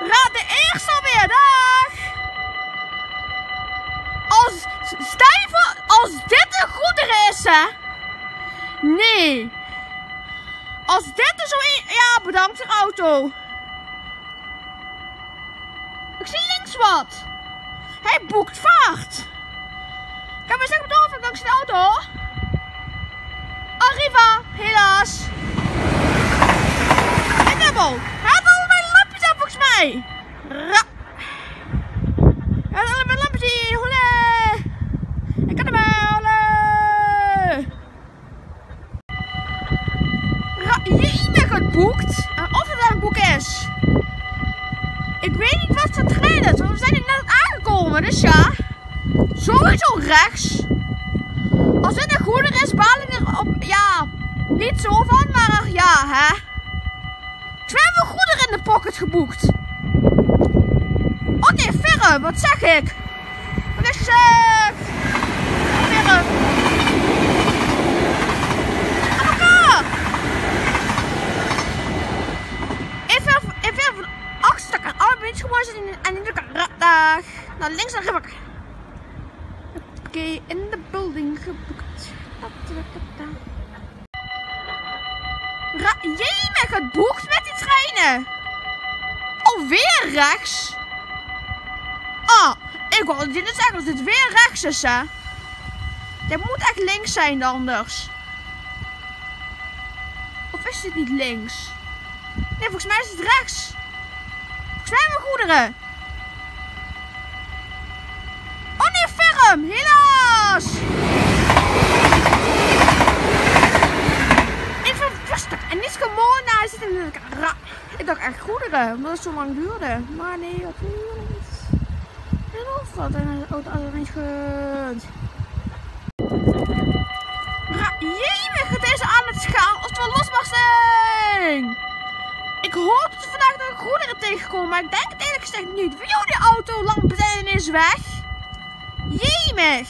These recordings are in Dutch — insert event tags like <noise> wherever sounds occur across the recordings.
Raad de eerste alweer, dag! Als, stel als dit een goederen is, hè? Nee. Als dit er zo in... Ja, bedankt de auto. Ik zie links wat. Hij boekt vaart. Kan we zeggen door langs de auto? Arriva, helaas. En allemaal lampjes Ra. Had allemaal lampjes hier. Holle. Ik kan hem wel. Holle. Ra. Je e-mail geboekt. En of het een boek is. Ik weet niet wat voor trein het is, want we zijn er net aangekomen. Dus ja, sowieso rechts. Als het een goeder is, Balingen op, ja, niet zo van, maar ja, hè. Twee hebben goederen in de pocket geboekt. Van achter elkaar. Alle mensen gewoon zitten en in elkaar. Dag. Naar links en rechts. Oké, in de building geboekt. Ra Jij bent geboekt met die treinen. Alweer rechts? Wil dit zeggen als dit weer rechts is, hè. Dit moet echt links zijn anders. Of is dit niet links? Nee, volgens mij is het rechts. Volgens mij hebben we goederen. Oh nee, ferm! Helaas! Ik vind het rustig en niet gewoon naar zitten in elkaar. Ik dacht echt goederen, omdat het zo lang duurde. Maar nee, niet. Dat en de auto niet goed. Jee, gaat deze aan het gaan als het wel losbarsting! Ik hoop dat we vandaag nog goederen tegenkomen, maar ik denk het eerlijk gezegd niet. Wie die auto lamp is weg? Jemig!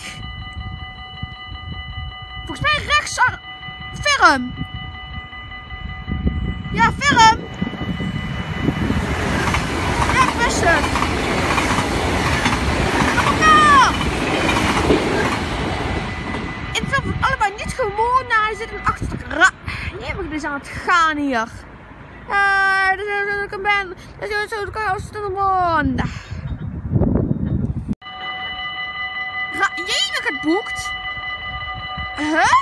Volgens mij rechts. Ferm! Ja, ferm! Ja, ik wist het! Op elkaar! Ik wil van allebei niet gewoon naar hij zit een achter... Jemig, is aan het gaan hier. Ja, dat is een band. Dat is ook een als het een. Jemig het boekt. Huh?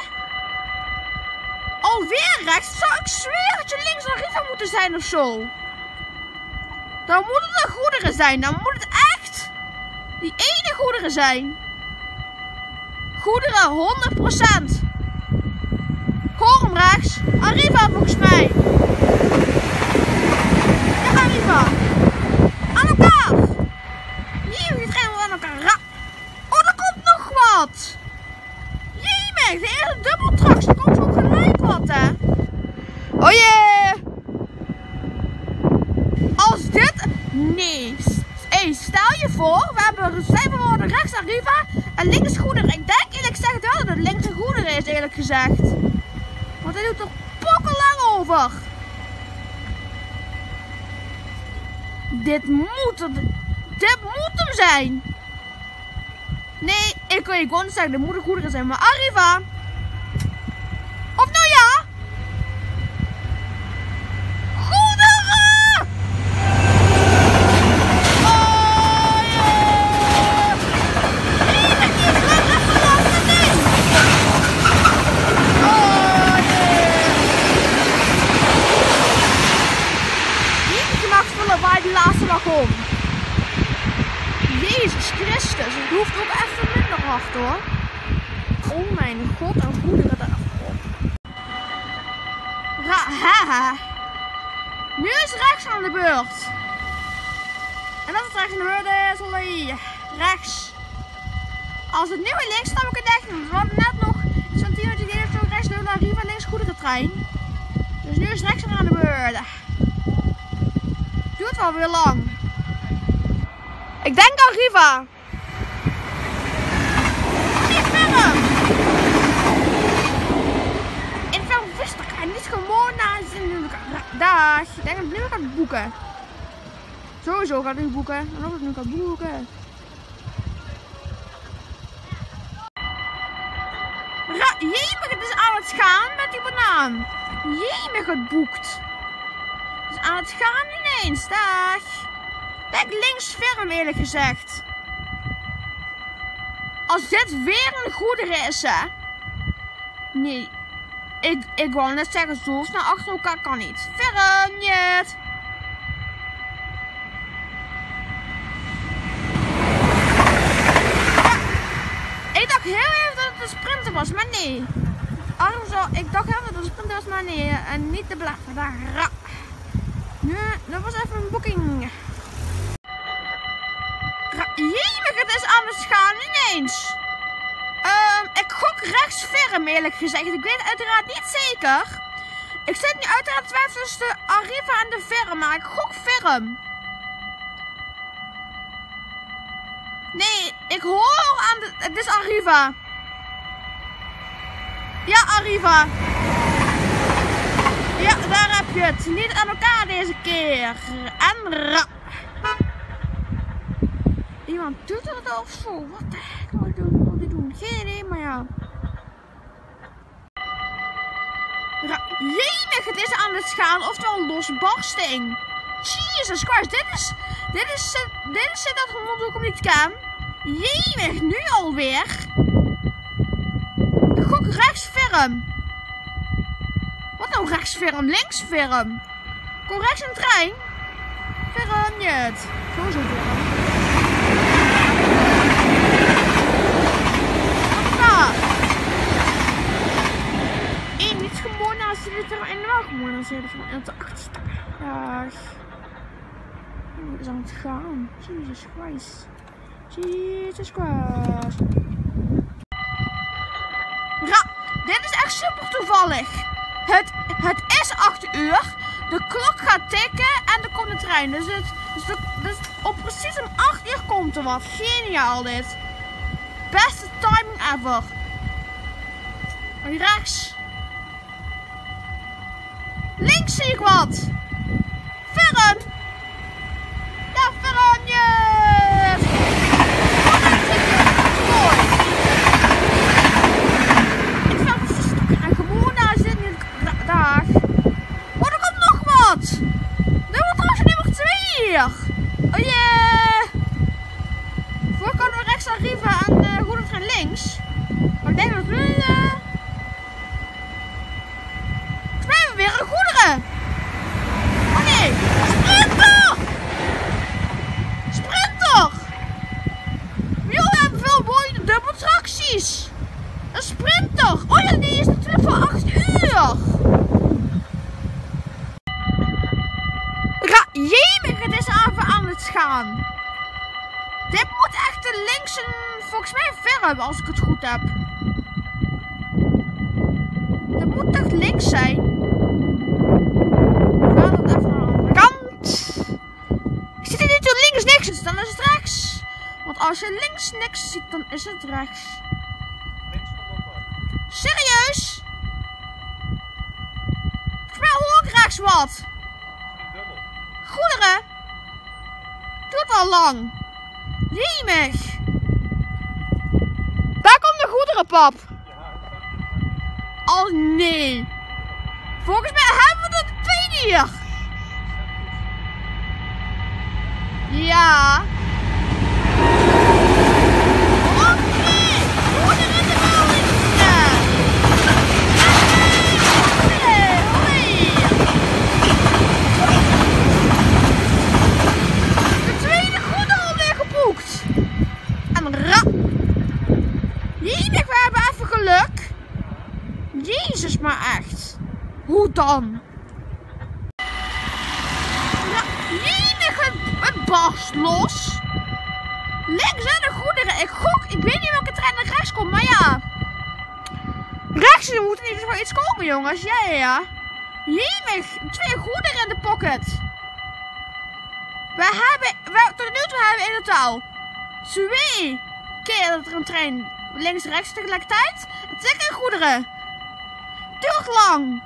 Alweer rechts? Zou ik zweren dat je links en rechts moeten zijn of zo? Dan moeten er goederen zijn. Dan moet het echt die ene goederen zijn. Goederen, 100%. Rechts. Arriva volgens mij. Ja, Arriva. Aan elkaar. Hier, die trein aan elkaar. Oh, er komt nog wat. Jemig, de eerste dubbeltraks. Er komt zo gelijk wat, hè. Oh jee. Als dit... Nee. Hey, stel je voor, we hebben rechts Arriva en links goederen. Ik denk eerlijk gezegd wel dat het links een goederen is, eerlijk gezegd. Hij doet er pokkenlang over. Dit moet het. Dit moet hem zijn. Nee, ik wil je gewoon zeggen, dit moet een zijn. Maar Arriva. Of nou ja. Goederen! Oh yeah! Nee, dat is niet even langs het ding. Oh yeah! Hier maakt van lawaai de laatste dag om. Jezus Christus, het hoeft ook even minder hard hoor. Oh mijn god, en goederen daarop. Ra haha. Nu is rechts aan de beurt. En als het rechts aan de beurt is, olé. Rechts. Als het nu weer links staat, ik het echt doen. We hadden net nog zo'n 10 minuten geleden zo rechts naar Riva links goederentrein. Dus nu is rechts aan de beurt. Duurt wel weer lang. Ik denk Arriva. Niet verder. Ik wil rustig en niet gewoon naar zin. Dag. Ik denk dat ik nu ga boeken. Sowieso gaat ik boeken. En ik nu kan boeken. Jemig, het is aan het gaan met die banaan. Jemig, het boekt. Het is aan het gaan ineens. Dag. Kijk links ferm eerlijk gezegd. Als dit weer een goedere is, hè. Nee. Ik, ik wou net zeggen, zo snel achter elkaar kan niet. Ferm, niet. Ik dacht heel even dat het een sprinter was, maar nee. Zo, ik dacht heel even dat het een sprinter was, maar nee. En niet de blaffer, daar. Nu, dat was even een boeking. Jemig, het is aan het gaan ineens. Ik gok rechts ferm eerlijk gezegd. Ik weet uiteraard niet zeker. Ik zit nu uiteraard twijfel tussen de Arriva en de ferm, maar ik gok ferm. Nee, ik hoor aan de... Het is Arriva. Ja, Arriva. Ja, daar heb je het. Niet aan elkaar deze keer. En ra. Iemand doet het of zo. Wat de heck moet ik doen? Geen idee, maar ja. Ra het is aan het gaan. Oftewel losbarsting. Jesus Christ, dit is... Dit is, dit is dat onderzoek om niet kan. Jemig, nu alweer. Ik gok rechts ferm. Wat nou rechts ferm? Links ferm. Kom rechts een trein. Ferm niet. Zo zo ferm. Eén niet gewoon als je dit er en wel gewoon als er van in te achter Dag. Hoe is aan het gaan? Jesus Christ. Jesus Christ. Ra, dit is echt super toevallig. Het, het is 8 uur. De klok gaat tikken en er komt een trein. Dus, het, dus, de, dus op precies om 8 uur komt er wat. Geniaal dit. Beste timing ever. Rechts. Links zie ik wat. kinderen. Lang.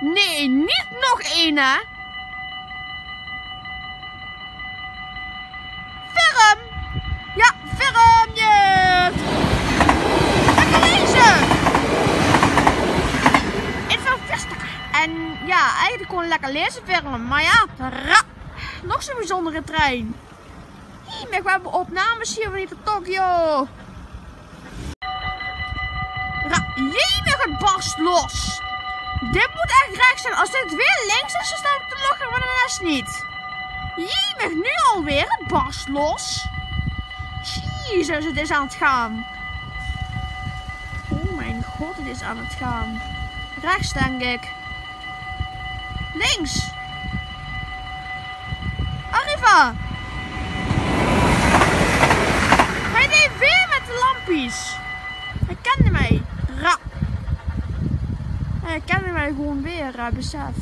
Nee, niet nog één, hè? Ferm! Ja, ferm je! Lekker lezen! Ik wil vestig. En ja, eigenlijk gewoon lekker lezen, ferm. Maar ja, nog zo'n bijzondere trein. Hier, we hebben opnames hier weer te Tokyo. Het barst los. Dit moet echt rechts zijn. Als dit weer links is, dan staat ik de lachen van de nest niet. Jemig, nu alweer. Het barst los. Jezus, het is aan het gaan. Oh mijn god, het is aan het gaan. Rechts, denk ik. Links. Arriva. Hij deed weer met de lampjes. Hij kende mij. Ra. Kende mij gewoon weer, uh, besef.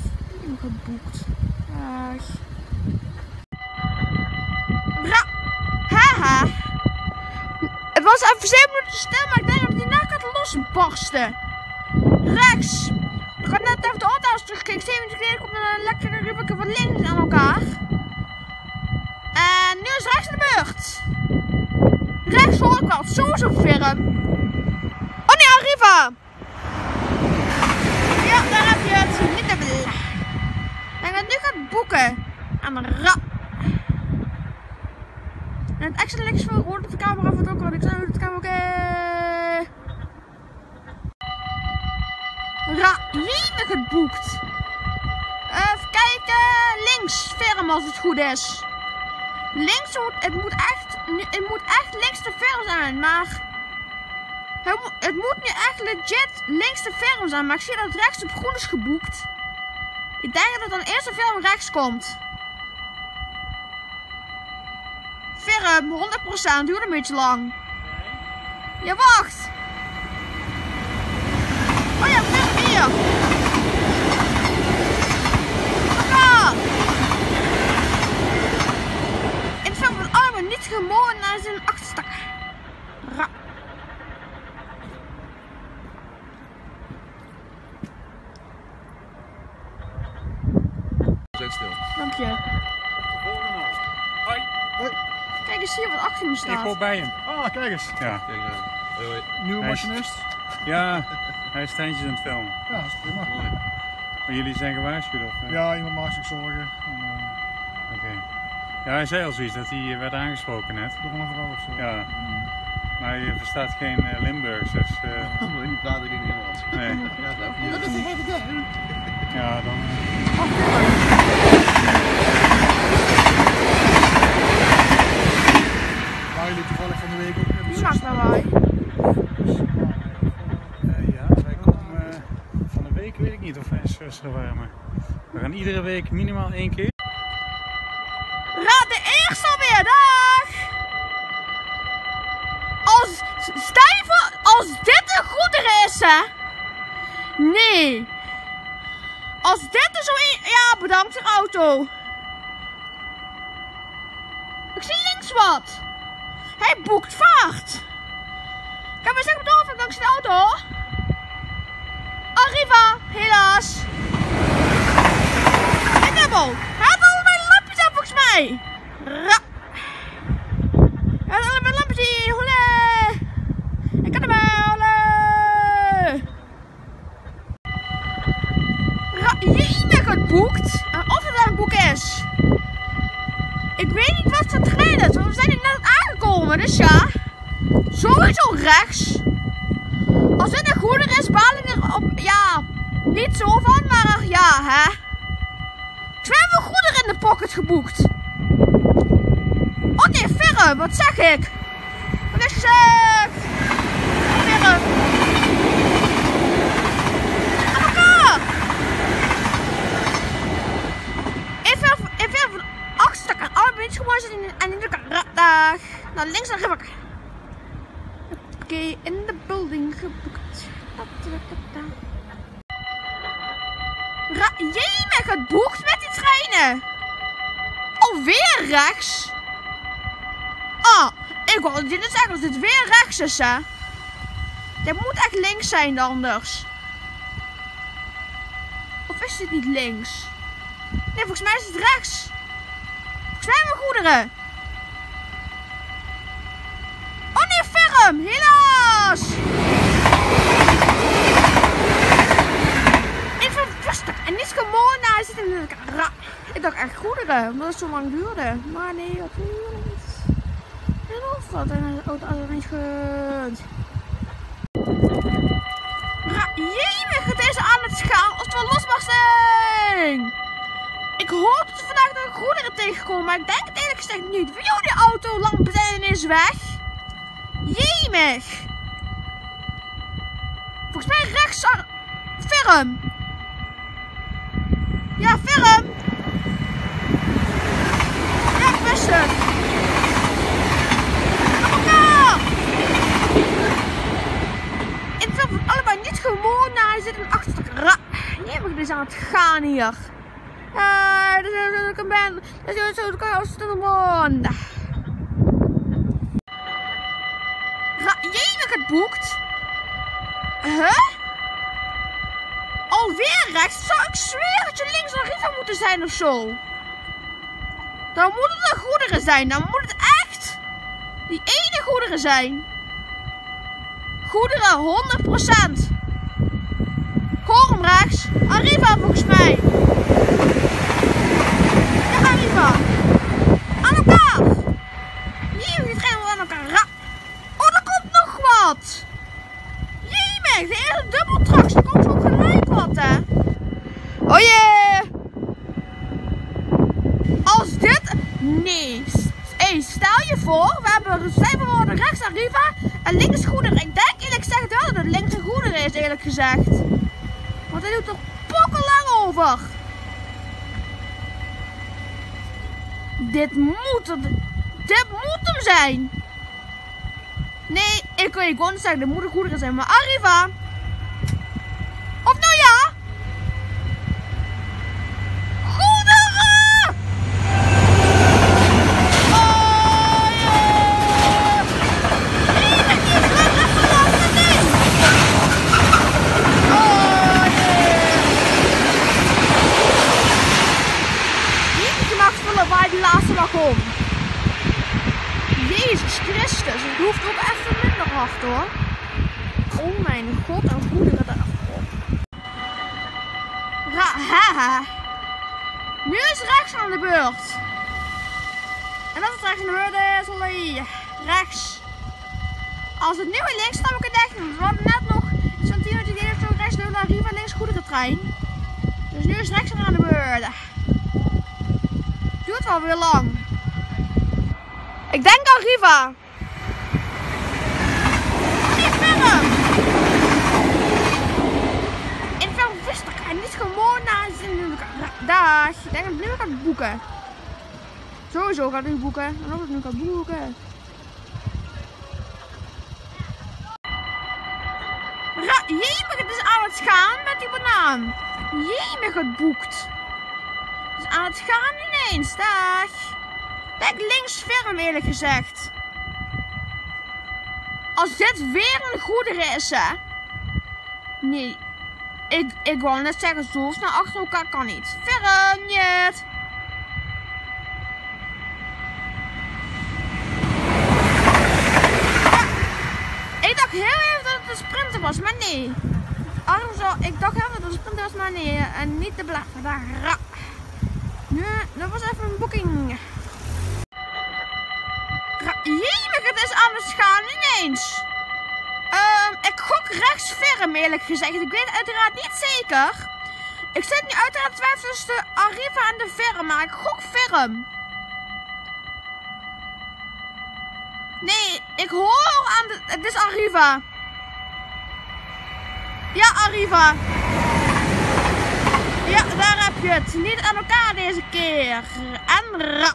Ach. Ra. Haha. Het was even 7 minuten stil, maar ik denk dat die nek gaat losbarsten. Rechts. Ik had net even de auto's teruggekeken. 7 minuten geleden komt een lekkere rubrieken van links aan elkaar. En nu is rechts in de beurt. Rechts hoor ik wel. Sowieso firm. Oh nee, Arriva. Ja, daar heb je het. Niet te bl- Ik denk dat het nu gaat boeken. Aan de ra. En het extra links voor hoort op de camera van het ook al. Ik zou de camera Ra, jemig het. Even kijken. Links, firm als het goed is. Links moet, het moet echt, het moet echt links te firm zijn, maar het, moet- het nu echt legit links te firm zijn, maar ik zie dat het rechts op groen is geboekt. Ik denk dat het dan eerst de firm rechts komt. Firm, 100%, duurt een beetje lang. Ja, wacht. Oh ja, firm hier. Ga. In film van armen niet gewoon naar zijn achterstak. Ra. Zet je. Hoi, Kijk eens hier wat achter me ik staat. hoor bij hem. Ah, kijk eens. Ja, Kijk nou. Hoi, hoi. Nieuwe Hij is- machinist. ja hij is standjes aan het filmen. Ja, dat is prima. Mooi. Maar jullie zijn gewaarschuwd of? eh? Ja, iemand maakt zich zorgen. En, eh, Oké. Ja, hij zei al zoiets dat hij eh, werd aangesproken net. door een vrouw of zo. Ja. Maar je verstaat geen eh, Limburgs, dus eh, <laughs> je niet praten in Nederlands. nee. Ja, dat is een? Ja, dan. Waar jullie toevallig van de week ook Wie maakt lawaai? eh, ja, wij komen eh, van de week, weet ik niet of wij een zuster waren, maar we gaan iedere week minimaal één keer. Raad de eerste alweer, dag! Als, voor, als dit een goederen is, hè? Nee. Als dit er zo in... Ja, bedankt voor auto. Ik zie links wat. Hij boekt vaart. Kan we zeggen door dankzij de auto? Arriva, helaas. En dubbel. Hij had allebei de lampjes aan volgens mij. Ra. Hij had allebei de lampjes in. Holle. Ik kan erbij. Holle. Ra. Je e-mail geboekt. En of het een boek is. Ik weet niet wat voor trein het is, want we zijn er net aangekomen. Dus ja. Sowieso rechts. Als dit een goeder is, baal ik er op. Ja. Niet zo van, maar ja, hè. Hebben goederen in de pocket geboekt. Oh nee, verre, wat zeg ik? Wat is gezegd? Verre. Aan elkaar. Even, van achterstak aan alle en in de dag. Naar links en rechts. Oké, in de building geboekt. Ra Jemig, het boekt met die treinen. Alweer rechts? Ah, ik wou dit zeggen als dit weer rechts is, hè. Dit moet echt links zijn anders. Of is dit niet links? Nee, volgens mij is het rechts. Volgens mij hebben we goederen. Ferm, helaas. Ik vind het rustig en niet gewoon naar hij zit in ra. Ik dacht echt goederen, omdat het zo lang duurde. Maar nee, dat duurde niet. En of dat en ook dat niet. Ra, jemig, het is aan het gaan, oftewel losbarsting. Ik hoop dat we vandaag nog goederen tegenkomen, maar ik denk het eerlijk gezegd niet. Wie die auto lamp is weg. Jemig. Volgens mij rechts. ar- Firm. Ja, firm. Ja, het. Op elkaar. Ik wil van allebei niet gewoon naar. Hij zit een achter. Ra. Jemig, dit is aan het gaan hier. Ja, dat is ook een ben. Dat is zo de kous te man. Ra. Boekt. Huh? Alweer rechts? Zou ik zweren dat je links naar Riva moeten zijn of zo? Dan moeten er goederen zijn. Dan moet het echt die ene goederen zijn. Goederen, 100%. Hoor hem rechts. Arriva volgens mij. Ja, Arriva. Aan elkaar. Hier, die trein aan elkaar. Ra- Oh, er komt nog wat. Jemig, de eerste dubbeltrax. Er komt zo gelijk wat, hè. Oh jee. Als dit... Nee. Hey, stel je voor, we hebben zijn we rechts Arriva en links goederen. Ik denk eerlijk gezegd wel dat het links een goederen is, eerlijk gezegd. Want hij doet er pokkenlang over. Dit moet het... Dit moet hem zijn. Nee, ik wil je gewoon zeggen, dit moet een goederen zijn. Maar Arriva... Of nou ja... Goederen! Oh yeah! Nee, dat is niet leuk, even langs het ding! Oh yeah! Hier maakt vullen waar die laatste lag om. Jezus Christus, het hoeft ook even minder hard hoor. Oh mijn god, en goederen daarop. Ra haha. Nu is rechts aan de beurt. En dat het rechts aan de beurt Rechts. Als het nu weer links staat, ik het echt. We hadden net nog zo'n 10 minuten rechts nu naar Riva links goedere trein. Dus nu is rechts aan de beurt. Duurt wel weer lang. Ik denk Arriva. Niet verder. Niet gewoon naar zin. Ik denk dat ik nu ga boeken. Sowieso ga ik boeken. En of ik nu ga boeken. Jemig, het is aan het gaan met die banaan. Jemig, het boekt. Het is aan het gaan ineens. Dag. Denk links ferm eerlijk gezegd. Als dit weer een goedere is, hè. Nee. Ik, ik wou net zeggen, zo snel achter elkaar kan niet. Ferm, niet. Ja. Ik dacht heel even dat het een sprinter was, maar nee. Arm zo, ik dacht heel dat het een sprinter was, maar nee. En niet de blaffen. Daar. Nu, dat was even een boeking. Jemig, het is aan het gaan ineens. Ehm, ik gok rechts ferm eerlijk gezegd. Ik weet uiteraard niet zeker. Ik zit nu uiteraard twijfel tussen de Arriva en de ferm, maar ik gok ferm. Nee, ik hoor aan de... Het is Arriva. Ja, Arriva. Ja, daar heb je het. Niet aan elkaar deze keer. En ra.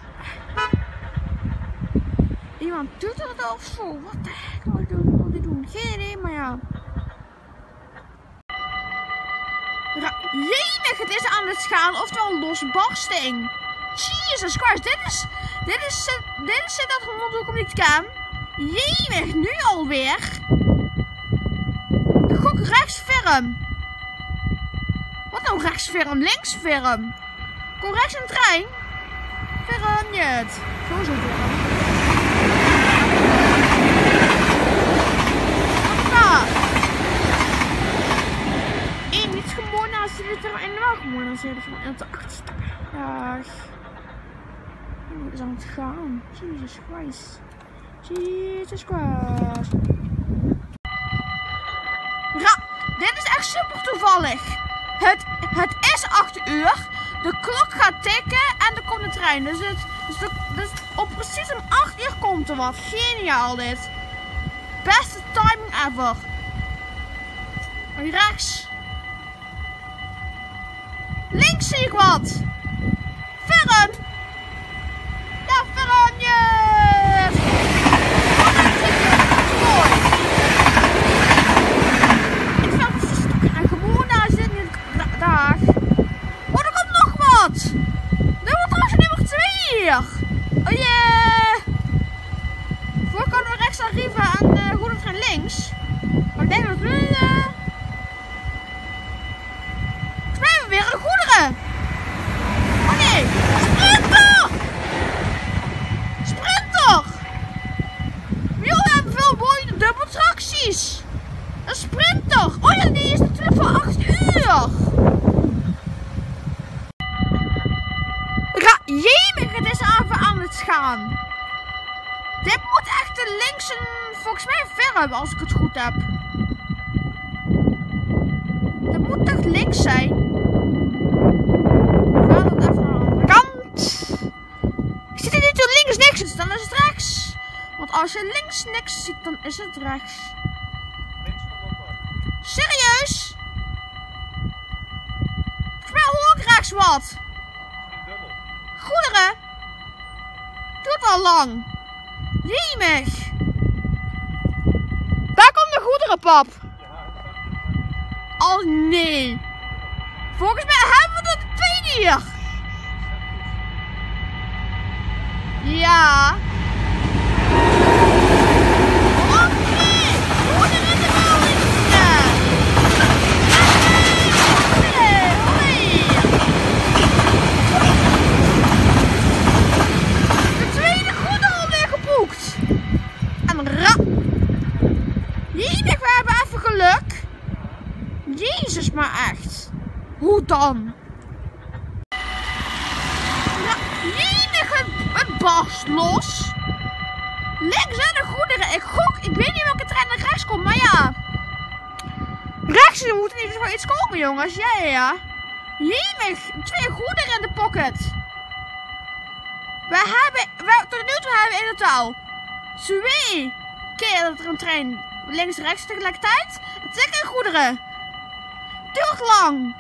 Iemand doet het of zo. Wat de heck moet ik doen? Doen? Geen idee, maar ja. Ra Jemig, het is aan het gaan. Oftewel losbarsting. Jesus Christ, dit is... Dit is... Dit is dat gewoon ook niet kan. Jemig, nu alweer. Ik gok rechts ferm. Wat nou rechts ferm? Links ferm. Kom rechts een trein. Ferm niet. Zo zo ferm. Hoppa. Eén niet gewoon als je dit er en wel gewoon als je er van en te Dag. Hoe is het gaan? Jesus Christ. Jesus Christ. Ra, dit is echt super toevallig. Het, het is 8 uur. De klok gaat tikken en er komt een trein. Dus, het, dus, de, dus op precies om 8 uur komt er wat. Geniaal dit. Beste timing ever. Rechts. Links zie ik wat. Ferm. Ja, Ferm, yes. Oh, daar zie ik het. Mooi. Ik zou precies en gewoon daar zitten. in de Dag. Oh, er komt nog wat. Er wordt trouwens nummer 2 hier. Oh yeah. Voor komen we rechts naar Riva en de goede trein links. Maar ik denk dat we we weer een goederen. Oh nee. Sprinter. Sprinter. Jullie hebben veel mooie dubbeltracties. Een sprinter. Oh ja, die is natuurlijk voor 8 uur. Linkse, volgens mij ver hebben als ik het goed heb. Dat moet toch links zijn? We het even naar de andere kant. Ik zit hier natuurlijk links niks, dan is het rechts. Want als je links niks ziet, dan is het rechts. Serieus? Volgens mij hoor ik rechts wat. Goederen? Doet al lang. Jemig. De goederenpap. Oh nee. Volgens mij hebben we de tweede hier. Ja. Trein links rechts tegelijkertijd. Geen goederen. Duurt lang.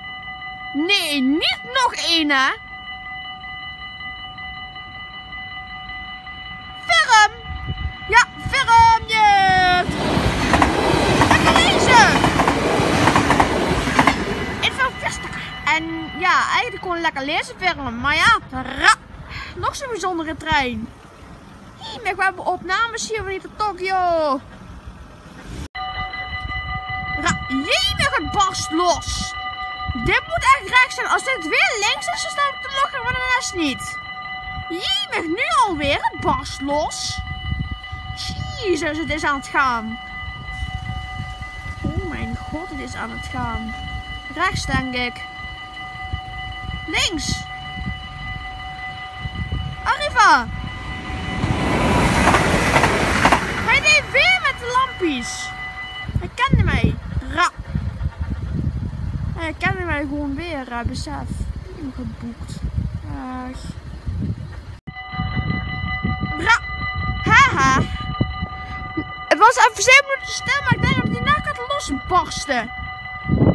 Nee, niet nog één hè. Ja, ferm je. Lekker lezen. Info Vestaca. En ja, eigenlijk gewoon lekker lezen ferm. Maar ja. Nog zo'n bijzondere trein. Hier, we hebben opnames hier hier tot Tokio. Los. Dit moet echt rechts zijn. Als dit weer links is, dan staat op de logger van de rest niet. Jemig, nu alweer. Het barst los. Jezus, het is aan het gaan. Oh mijn god, het is aan het gaan. Rechts, denk ik. Links. Arriva. Hij deed weer met de lampjes. Hij kende mij. Ra. Hij kende mij gewoon weer, uh, besef. Ik heb hem geboekt. Ach. Ra. Haha. Het was even 7 minuten stil, maar ik denk dat die na gaat losbarsten.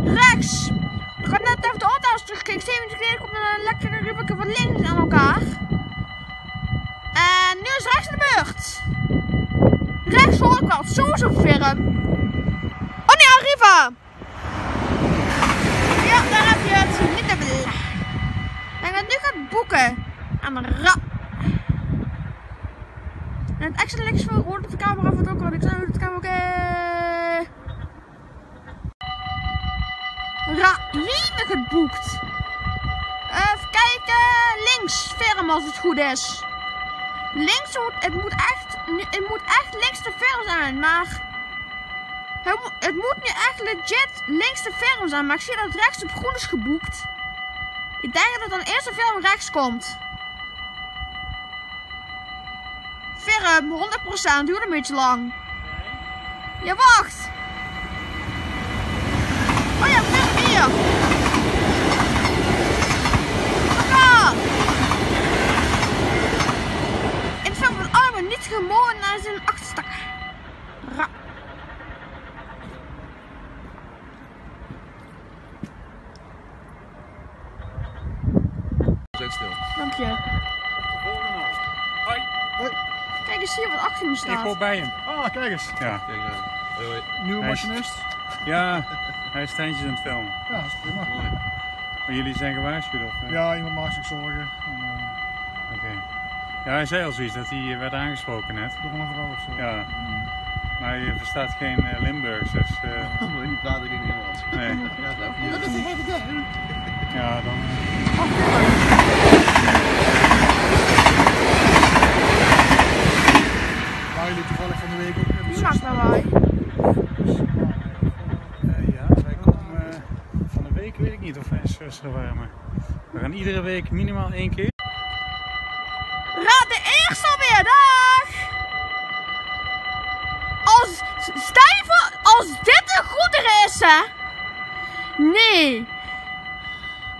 Rechts. Ik had net even de auto's teruggekeken. 7 minuten geleden komt een lekkere rubriek van links aan elkaar. En nu is rechts de beurt. Rechts hoor ik wel, sowieso film. Oh nee, Arriva! Dat het nu gaat boeken. Aan de ra. En het extra links voor hoort de camera van ook al. Ik zou het camera ook. eh. Ra, het boekt. Even kijken. Links, ferm als het goed is. Links het moet echt, het moet echt links te ver zijn, maar het, mo- het moet nu echt legit links te ver zijn, maar ik zie dat het rechts op groen is geboekt. Ik denk dat dan eerst de film rechts komt. Firm, 100%, duurt een beetje lang. Ja, wacht. Oh ja, firm hier. Ja. In de film allemaal niet gemoord naar zijn achterstak. Ra. Zet stil. Dank je. De volgende al. Hoi. Kijk Ik hoor bij hem. Ah, kijk eens. Ja. Kijk hoi. Nieuwe Hij is- machinist. ja, hij is tandjes aan het filmen. Ja, dat is prima. Mooi. Maar jullie zijn gewaarschuwd of? eh? Ja, iemand maakt zich zorgen. En, eh, Oké. Ja, hij zei al zoiets dat hij eh, werd aangesproken net. door een vrouw of zo. Ja. Maar hij verstaat geen eh, Limburgs, dus eh, <laughs> Mooi, die praat ik in Nederlands. nee. Ja, dat je is niet. even. Ja, dan. Jullie toevallig van de week ook Wie maakt? Eh, ja, wij komen eh, van de week, weet ik niet of wij een zuster waren, maar we gaan iedere week minimaal één keer. Raad de eerste alweer, dag! Als, voor, als dit een goederen is, hè? Nee.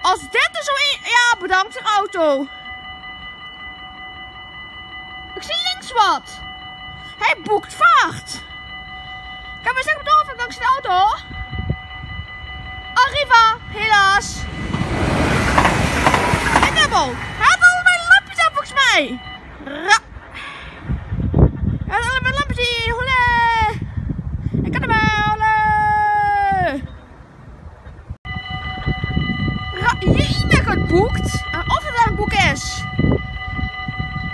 Als dit er zo in... Ja, bedankt voor auto. Ik zie links wat. Hij boekt vaart. Kan we zeggen door dankzij de auto? Arriva, helaas. En dubbel. Hij had allebei de lampjes aan volgens mij. Ra. Hij had allebei de lampjes in. Holle. Ik kan erbij. Holle. Ra. Je e-mail geboekt. En of het een boek is.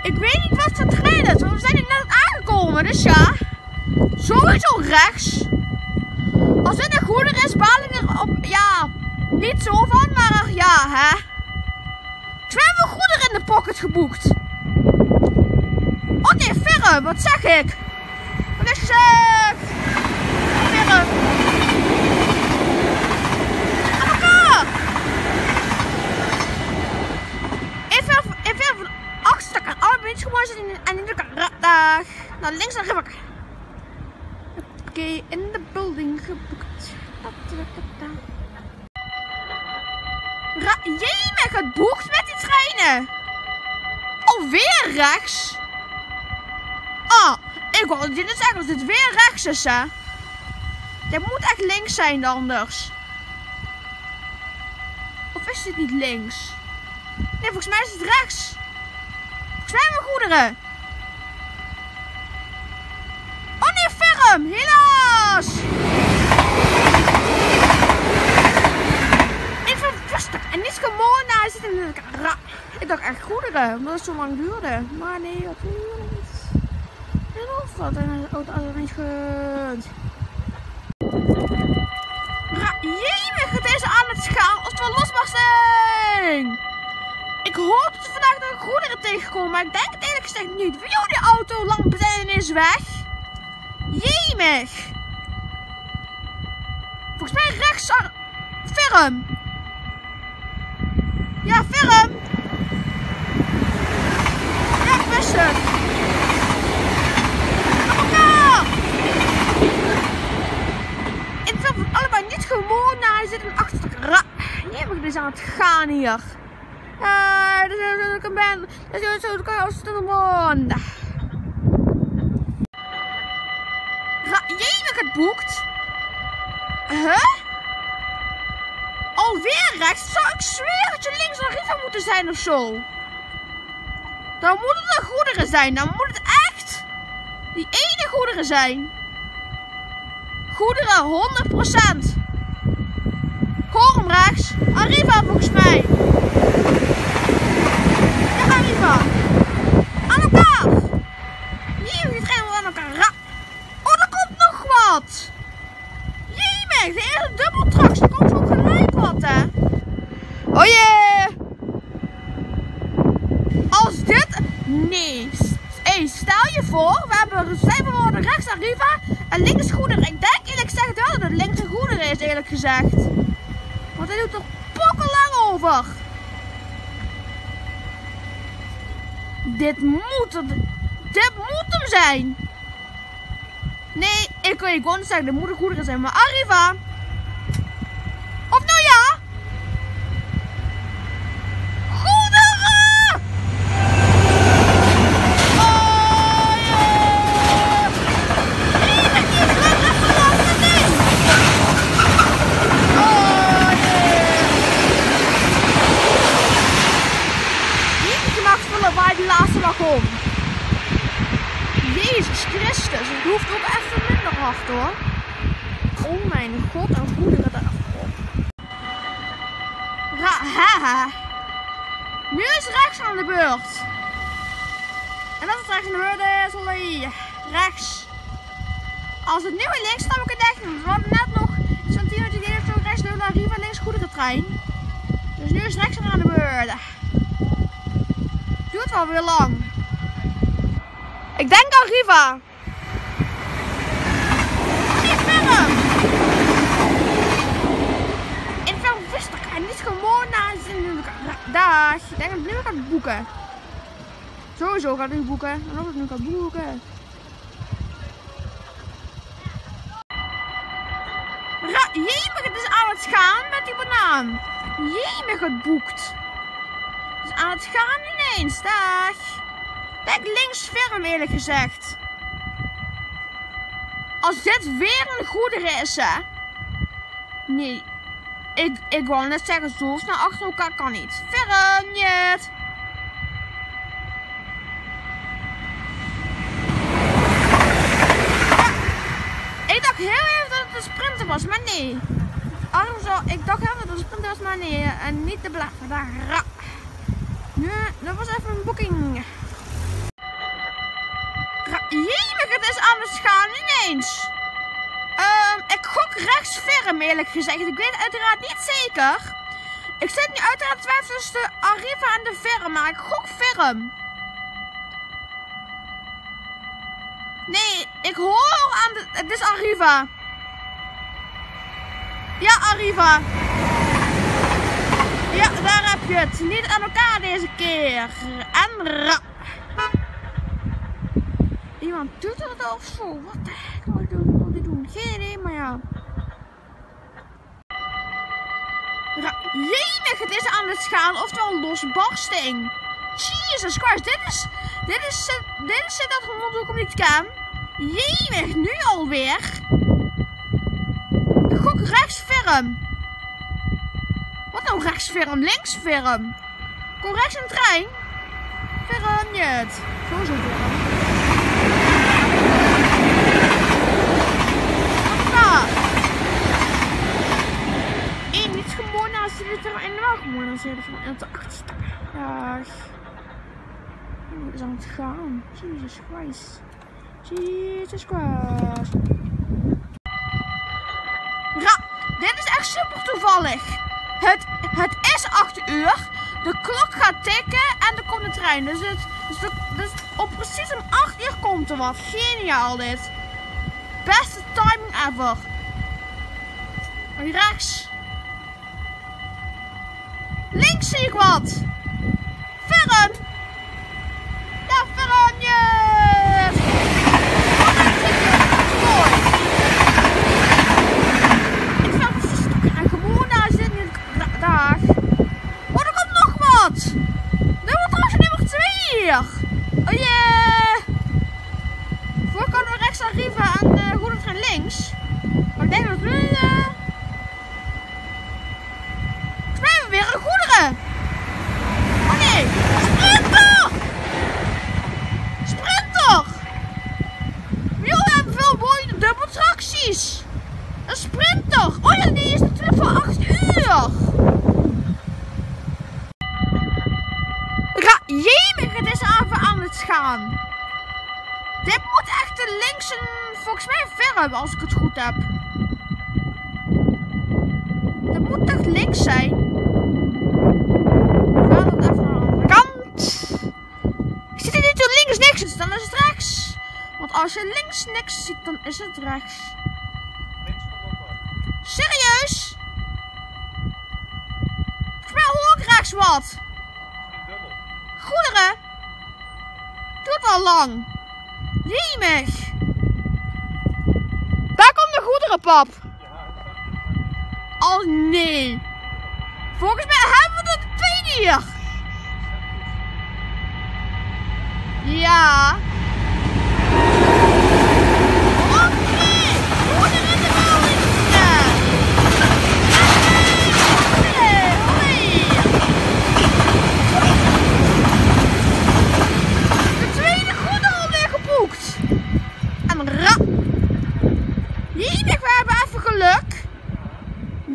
Ik weet niet wat voor trein het is, want we zijn er net aangekomen. Dus ja. Sowieso rechts. Als dit een goeder is, baal ik er op. Ja. Niet zo van, maar ja, hè. Hebben goederen in de pocket geboekt. Oh nee, verre, wat zeg ik? Wat is gezegd? Verre. Aan elkaar. Even, even van achter elkaar. Alle mensen gewoon zitten en in elkaar. Dag. Naar links en rechts. Oké, in de building geboekt. Ra Jij bent geboekt met die treinen. Alweer rechts? Ah, ik wou dit is zeggen als dit weer rechts is, hè. Dit moet echt links zijn anders. Of is dit niet links? Nee, volgens mij is het rechts. Volgens mij hebben we goederen. Oh nee, ferm, helaas. Ik vind het rustig en niet gewoon naar zitten in elkaar. Ik dacht echt goederen, omdat het zo lang duurde. Maar nee, dat duurde niet. En of dat en de auto niet. Ra- Jee, gaat deze aan het het wel losbarsting. Ik hoop dat we vandaag nog goederen tegenkomen, maar ik denk het eerlijk gezegd niet. Wie die auto lamp zijn is weg. Jemig. Volgens mij rechts. Ferm. Ja, ferm. Ja, ik wist het. Elkaar. Ik wil van allebei niet gewoon naar hij zit een achterstuk. Ra. Jemig, is aan het gaan hier. Ja, dat is ook een ben. Dat is zo, dat je als het een man. Jij het boekt? Huh? Alweer rechts? Zou ik zweren dat je links en rechts moeten zijn of zo? Dan moeten er goederen zijn. Dan moet het echt die ene goederen zijn. Goederen, 100%. Hem rechts. Arriva volgens mij. Ja, Arriva. Aan elkaar. Hier, die trein aan elkaar. Oh, er komt nog wat. Jemig, de eerste dubbeltraks. Er komt ook gelijk wat, hè. Oh jee. Als dit... Nee. Hey, stel je voor, we hebben zijn rechts Arriva en links goederen. Ik denk eerlijk gezegd wel dat het links een goederen is, eerlijk gezegd. Want hij doet er pokkenlang over. Dit moet. Dit moet hem zijn. Nee, ik je gewoon zeggen, dit moet een goederen zijn. Maar Arriva. Of nou ja. Goederen! Oh yeah! Nee, dat is niet leuk. Dat verlaat het ding. Oh yeah! Niet gemaakt vullen waar die laatste lag om. Jezus Christus, het hoeft ook even minder hard hoor. Oh mijn god, en goederen daarop. Ra haha. Nu is rechts aan de beurt. En als het rechts aan de beurt is, olé. Rechts. Als het nu weer links staat, ik het echt doen. We hadden net nog zo'n 10 minuten geleden zo rechts door naar Riva links goederentrein. Dus nu is rechts aan de beurt. Duurt wel weer lang. Ik denk Arriva. Niet verder. In veel wist ik en niet gewoon naar zin. Dag. Ik denk dat ik nu ga boeken. Sowieso ga ik boeken. En ik nu ga boeken. Jemig, het is aan het gaan met die banaan. Jemig, het boekt. Het is aan het gaan ineens. Dag. Denk links ferm eerlijk gezegd. Als dit weer een goedere is, hè. Nee. Ik, ik wou net zeggen, zo snel achter elkaar kan niet. Ferm, niet. Ik dacht heel even dat het een sprinter was, maar nee. Ik dacht even dat sprinter was, maar nee. En niet de blaffen. Daar. Nu, dat was even een boeking. Jemig, het is aan gaan ineens. Ehm, ik gok rechts ferm eerlijk gezegd. Ik weet uiteraard niet zeker. Ik zit nu uiteraard twijfel tussen de Arriva en de ferm, maar ik gok ferm. Nee, ik hoor aan de... Het is Arriva. Ja, Arriva. Ja, daar heb je het. Niet aan elkaar deze keer. En ra. Iemand doet het of zo. Wat de heck moet ik doen? Doen? Geen idee, maar ja. Ra het is aan het gaan. Oftewel losbarsting. Jesus Christ, dit is... Dit is... Dit is dat gewoon ook niet kan. Jemig, nu alweer. Gok rechts Wat nou rechts ferm? Links ferm. Kom rechts een trein. Ferm niet. Sowieso ferm. Hoppa. Eén, niet gewoon naast de liter en wel gewoon naast de van achterste. Ja. Hoe is aan het gaan? Jesus Christ. Jesus Christ. Ra, dit is echt super toevallig. Het, het is 8 uur. De klok gaat tikken en er komt een trein. Dus, het, dus, de, op precies om 8 uur komt er wat. Geniaal dit. Beste timing ever. Rechts. Links zie ik wat. Ferm. Ja, Fermjes. Oh, daar zit je. Mooi. Ik zou precies stuk en gewoon daar zitten. in de Dag. Oh, er komt nog wat. Er wordt trouwens nummer 2 hier. Oh yeah. Voor kan we rechts naar Riva en uh, Goedentrein links. Maar ik denk dat we nu... weer een goederen. Oh nee. Sprinter. Sprinter. Jullie hebben veel mooie dubbeltracties. Een sprinter. Oh ja, die is natuurlijk voor 8 uur. Gaan. Dit moet echt de linkse, volgens mij ver hebben als ik het goed heb. Dat moet toch links zijn? We gaan het even naar de andere kant. Ik zit hier niet links niks, dan is het rechts. Want als je links niks ziet, dan is het rechts. Serieus? Mij hoor ik rechts wat. Lang. Jemig. Daar komt de goederenpap. Oh nee. Volgens mij hebben we er twee hier. Ja. Oh nee. Goederen in de melding. Nee, hoi. De tweede goederen alweer geboekt. En rap. Jemig, we hebben even geluk.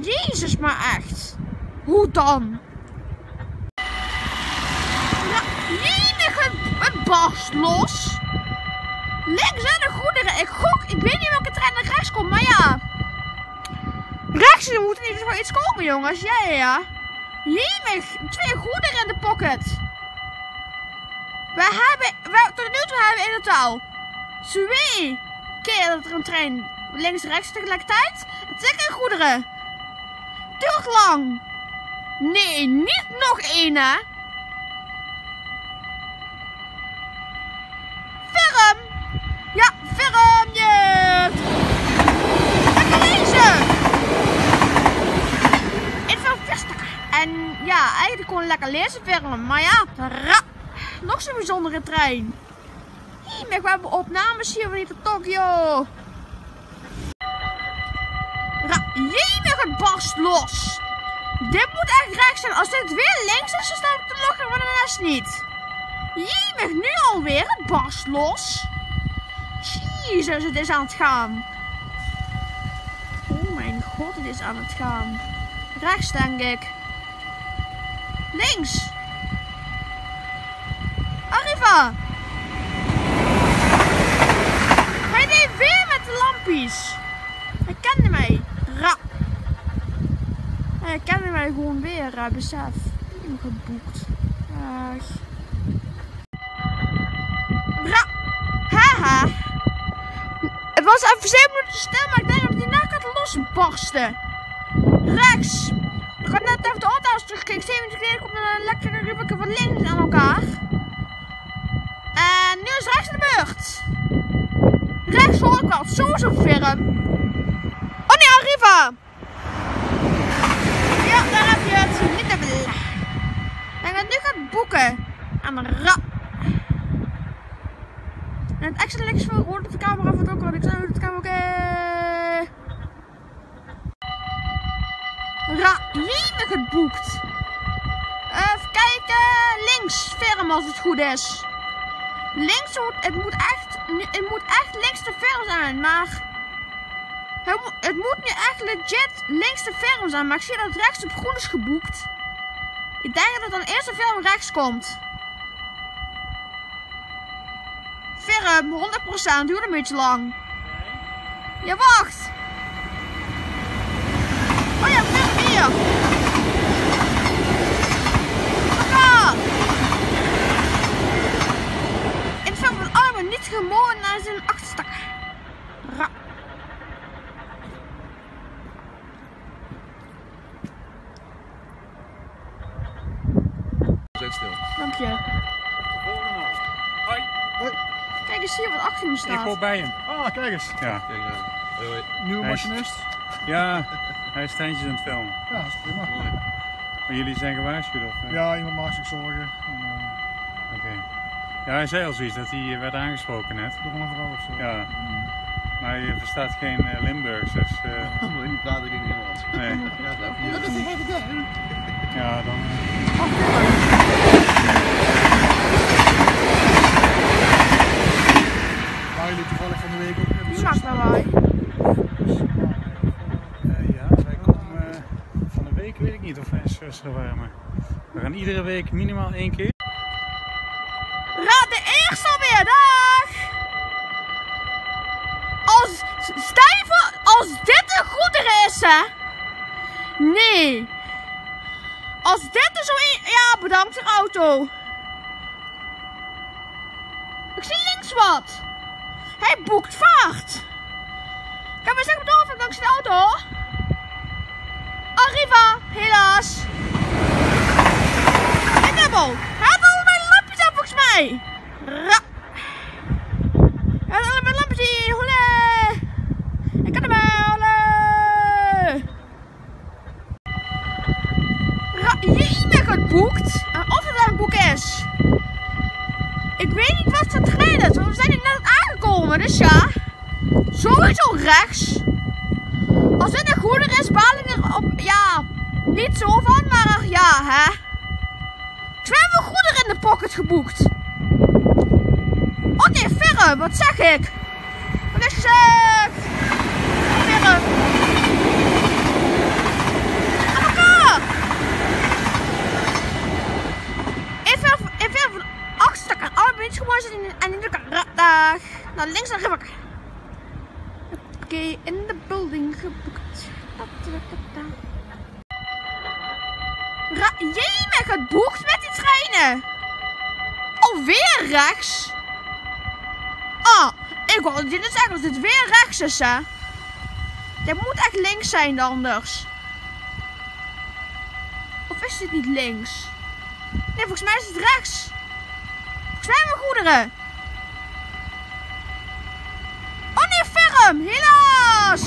Jezus, maar echt. Hoe dan? Ja, het, het barst los. Links zijn de goederen. Ik gok, ik weet niet welke trein er rechts komt, maar ja. Rechts er moet ieder geval iets komen, jongens. Ja, ja, ja. Twee goederen in de pocket. We hebben, we, tot nu toe hebben in totaal twee keer dat er een trein links en rechts tegelijkertijd. Geen goederen. Duurt lang. Nee, niet nog één, hè. Ferm. Ja, ferm je. Lekker lezen. Info Vestakker. En ja, eigenlijk gewoon lekker lezen ferm. Maar ja. Nog zo'n bijzondere trein. Hier, we hebben opnames hier hier tot Tokio. Jemig, het barst los. Dit moet echt rechts zijn. Als dit weer links is, dan sta ik te lachen van de rest niet. Jemig, nu alweer. Het barst los. Jezus, het is aan het gaan. Oh mijn god, het is aan het gaan. Rechts, denk ik. Links. Arriva. Hij deed weer met de lampjes. Hij kende mij. Ra. Hij kende mij gewoon weer, uh, besef. Ik heb hem geboekt. Ach. Ra. Haha. Het was even 7 minuten stil, maar ik denk dat hij na gaat losbarsten. Rechts. Ik had net even de auto's teruggekeken. 7 minuten geleden komt een lekkere rubriek van links aan elkaar. En nu is rechts in de beurt. Rechts hoor ik wel, sowieso firm. Oh nee, Arriva! Ja, daar heb je het. Niet te bel. Het nu gaat boeken. Aan de ra. En het extra links voor hoort de camera van het ook al. Ik zou het camera ook. Ra, jemig het. Even kijken. Links, firm als het goed is. Links het moet echt, het moet echt links te ver zijn, maar het, mo- het moet nu echt legit links te ver zijn, maar ik zie dat rechts op groen is geboekt. Ik denk dat dan eerst de film rechts komt. Firm, 100%, duurt een beetje lang. Ja, wacht. Oh ja, firm hier. Ik vind van armen niet gewoon naar zijn achterstak. Ra. Zet stil. Dank je. Volgende al. Hoi. Kijk eens hier wat bij hem. Ah, kijk eens. Ja. Kijk nou. Hoi. Nieuwe Hij is- machinist. Ja, hij is tijntjes aan het filmen. Ja, dat is prima. Mooi. Maar jullie zijn gewaarschuwd of? eh? Ja, iemand maakt zich zorgen. En, eh, Oké. Ja, hij zei al zoiets dat hij eh, werd aangesproken net. toch wel een vrouw of zo. Ja. Maar je verstaat geen eh, Limburgs, dus eh, Mooi, die praat ik in Nederlands. nee. Dat. Ja, dan. Jullie toevallig van de week ook gezien. lawaai? Eh, ja, wij komen eh, van de week, weet ik niet of wij in Zwitserland waren, maar we gaan iedere week minimaal één keer. Raad de eerste alweer, dag! Als, voor, als dit een goederen is, hè? Nee. Als dit er zo in... Ja, bedankt voor auto. Ik zie links wat. Hij boekt vaart. Kan we zeggen door dankzij de auto? Arriva, helaas. En dubbel. Hij had allebei de lampjes aan volgens mij. Ra. En dan mijn lampje, holle! Ik kan erbij, dus ja. Sowieso rechts. Als dit een goeder is, baal er op, ja, niet zo van, maar ja, hè. Twee goederen in de pocket geboekt. Oh nee, verre, wat zeg ik? Wat is gezegd? Verre. Elkaar. Even, even van achter elkaar. Alle mensen gewoon en in elkaar. Dag. Naar links en rechts. Oké, in de building geboekt. Ra Jij bent geboekt met die treinen. Alweer rechts? Ah, ik wou dit is zeggen als dit weer rechts is, hè. Dit moet echt links zijn anders. Of is dit niet links? Nee, volgens mij is het rechts. Volgens mij hebben we goederen. Ferm! Helaas!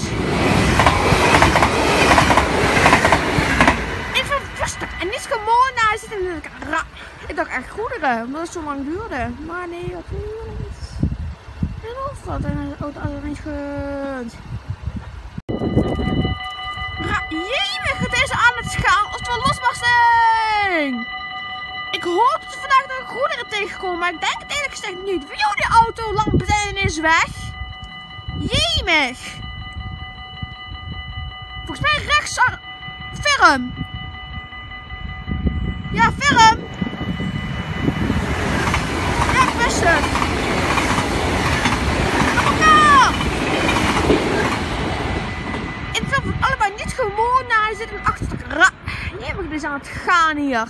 Ik vind het rustig en niet gewoon daar zitten elkaar. Ik dacht echt goederen, omdat het zo lang duurde. Maar nee, dat duurde niet. En of dat en ook alles niet goed. Ra Jemig, het is aan het gaan als het wel losbarsting. Ik hoop dat we vandaag nog goederen tegenkomen, maar ik denk het eerlijk gezegd niet. Wie die auto lampen is weg. Jemig. Volgens mij rechts. Ferm. Ja, ferm. Ja, ik wist het. Op elkaar. Ik wil van allebei niet gewoon naar hij zit achter. Jemig, dit is aan het gaan hier.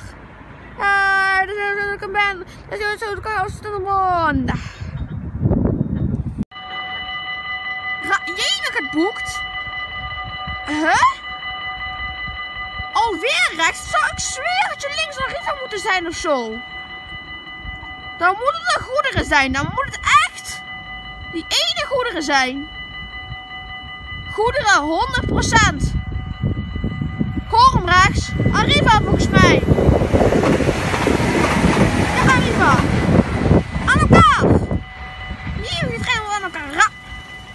Dat is een band. Dat is ook een band. Ra- Boekt? Huh? Alweer rechts? Zou ik zweren dat je links en rechts moeten zijn of zo? Dan moeten er goederen zijn. Dan moet het echt die ene goederen zijn. Goederen, 100%. Hoor hem rechts. Arriva volgens mij. Ja, Arriva. Aan elkaar. Hier, die trein wil aan elkaar. Ra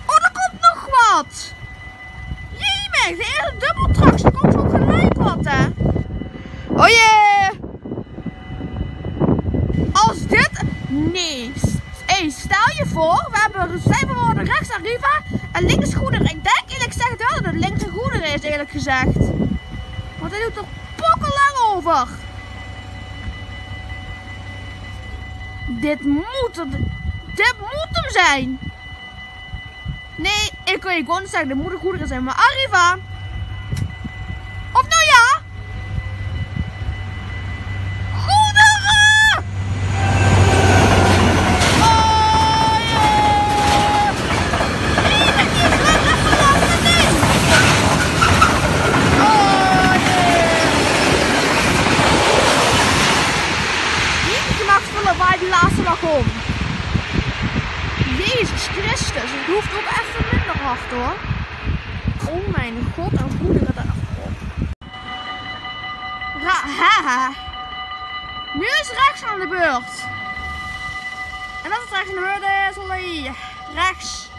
oh, er komt nog wat. Jemig, de eerste dubbeltraks. Er komt zo gelijk wat, hè. Oh jee. Als dit... Nee. Hey, stel je voor, we hebben zijn we rechts Arriva en links goederen. Ik denk eerlijk gezegd wel dat het links een goederen is, eerlijk gezegd. Want hij doet er pokkenlang over. Dit moet. Dit moet hem zijn. Nee, ik je gewoon zeggen, dit moet zijn. Maar Arriva. Of nou ja. Goederen! Oh yeah! Nee, ik ben niet terug. Even langs het ding. Oh yeah! Hier maakt volle waar die laatste lag om. Jezus Christus, het hoeft ook even minder hard hoor. Oh mijn god, en goederen daarop. Ra haha. Nu is rechts aan de beurt. En dat het rechts aan de beurt is, olé. Rechts.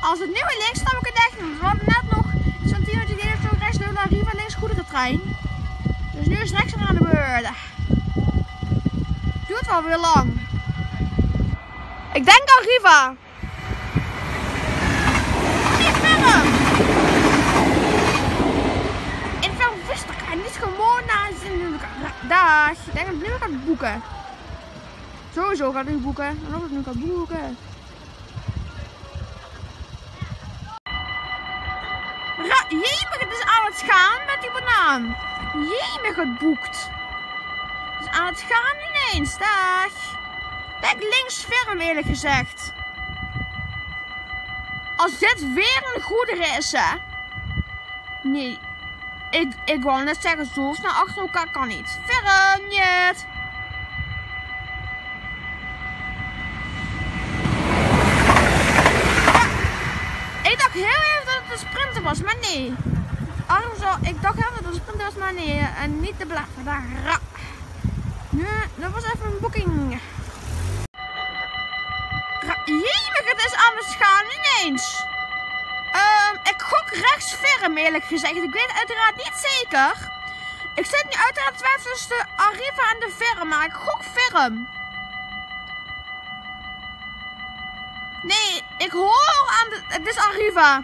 Als het nu weer links staat, ik het echt doen. We hadden net nog zo'n 10 minuten geleden zo rechts nu naar Riva links goederentrein. Dus nu is rechts aan de beurt. Duurt wel weer lang. Ik denk Arriva. Nee, verre. Ik ben rustig en niet gewoon naar zin. Dag. Ik denk dat ik nu ga boeken. Sowieso ga ik boeken. En of ik nu kan boeken. Jemig, het is aan het gaan met die banaan. Jemig, het boekt. Het is aan het gaan ineens. Dag. Denk links ferm eerlijk gezegd. Als dit weer een goedere is, hè. Nee. Ik, ik wou net zeggen, zo snel achter elkaar kan niet. Verre niet! Ik dacht heel even dat het een sprinter was, maar nee. Ik dacht heel even dat het een sprinter was, maar nee. En niet de blijven daar. Nu, dat was even een boeking. Jee, het is aan mijn schaal ineens. Ik gok rechts ferm, eerlijk gezegd. Ik weet uiteraard niet zeker. Ik zit nu uiteraard twijfel tussen de Arriva en de ferm, maar ik gok ferm. Nee, ik hoor aan de... Het is Arriva.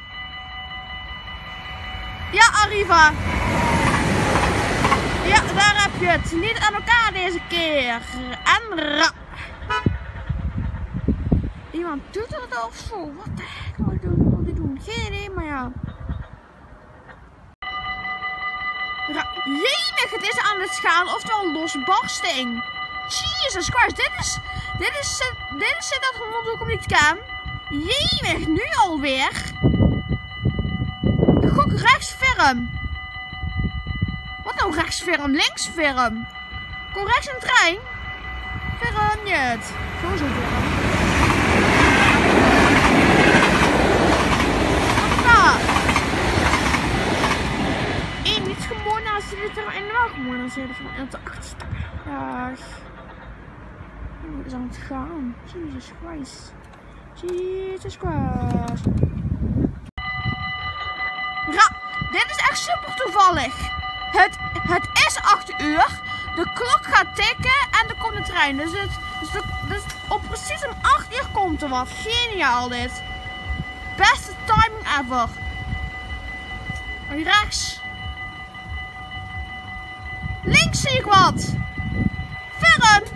Ja, Arriva. Ja, daar heb je het. Niet aan elkaar deze keer. En ra. Iemand doet het of zo. Wat de heck moet ik doen? Geen idee, maar ja. Ra het is aan het gaan. Oftewel losbarsting. Jesus Christ, dit is... Dit is, dit is dat gewoon ook niet kan. Jemig, nu alweer. Ik gok rechts ferm. Wat nou rechts ferm? Links ferm. Kom rechts een trein. Ferm niet. Zo zo ferm. Hoppa. Eén niet je dit en wel gewoon als er van in de. Hoe is aan het gaan? Jesus Christ. Jesus Christ. Ra, dit is echt super toevallig. Het, het is 8 uur. De klok gaat tikken en er komt een trein. Dus, het, dus, de, dus op precies om 8 uur komt er wat. Geniaal dit. Beste timing ever. Rechts. Links zie ik wat. Ferm.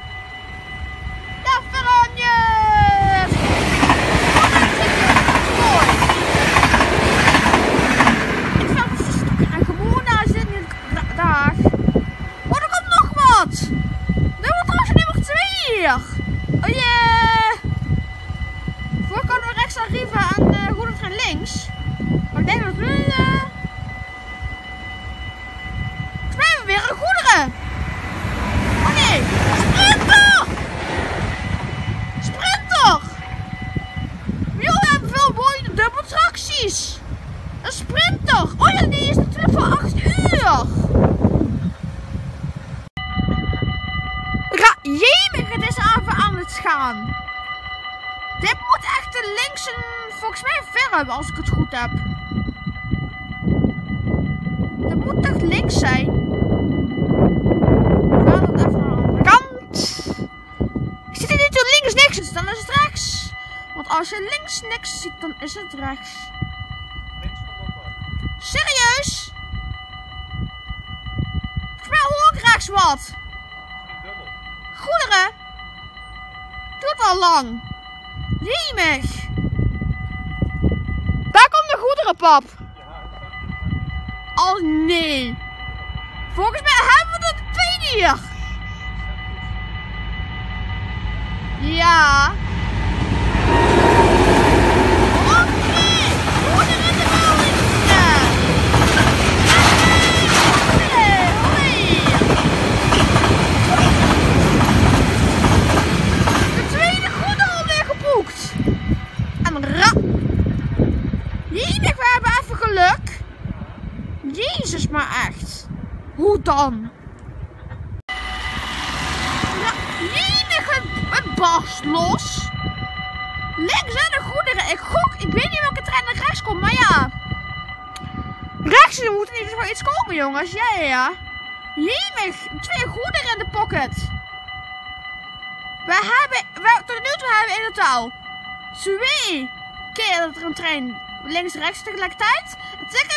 Rechts tegelijkertijd.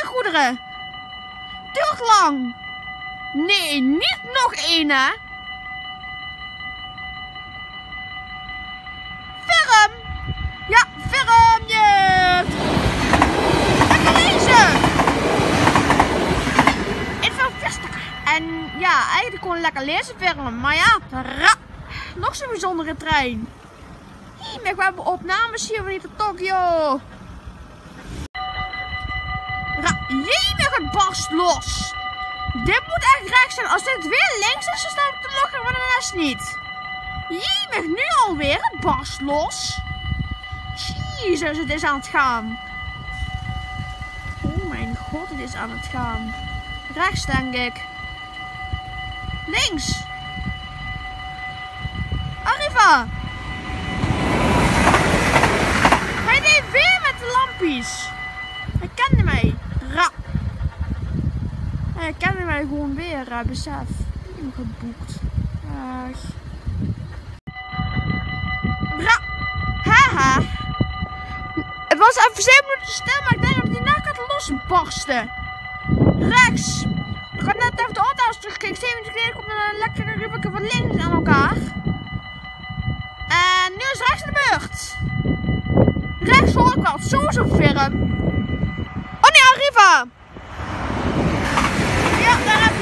En goederen. Duurt lang. Nee, niet nog één, hè. Ferm. Ja, ferm, je. Lekker lezen. Even vestigen. En ja, eigenlijk gewoon lekker lezen ferm. Maar ja. Nog zo'n bijzondere trein. Hier, we hebben opnames hier van hier tot Tokio. Het los. Dit moet echt rechts zijn. Als dit weer links is, dan sta ik te lachen van de rest niet. Jemig, nu alweer. Het barst los. Jezus, het is aan het gaan. Oh mijn god, het is aan het gaan. Rechts, denk ik. Links. Arriva. Hij deed weer met de lampjes. Hij kende mij. Ra. Hij kende mij gewoon weer, uh, besef. Geboekt. Haha. Het was even 7 minuten stil, maar ik denk dat die nek gaat losbarsten. Rechts. Ik had net even de auto's teruggekeken. 7 minuten geleden komt een lekkere rubriek van links aan elkaar. En nu is rechts in de beurt. Rechts hoor ik wel. Sowieso firm. Oh nee, Arriva.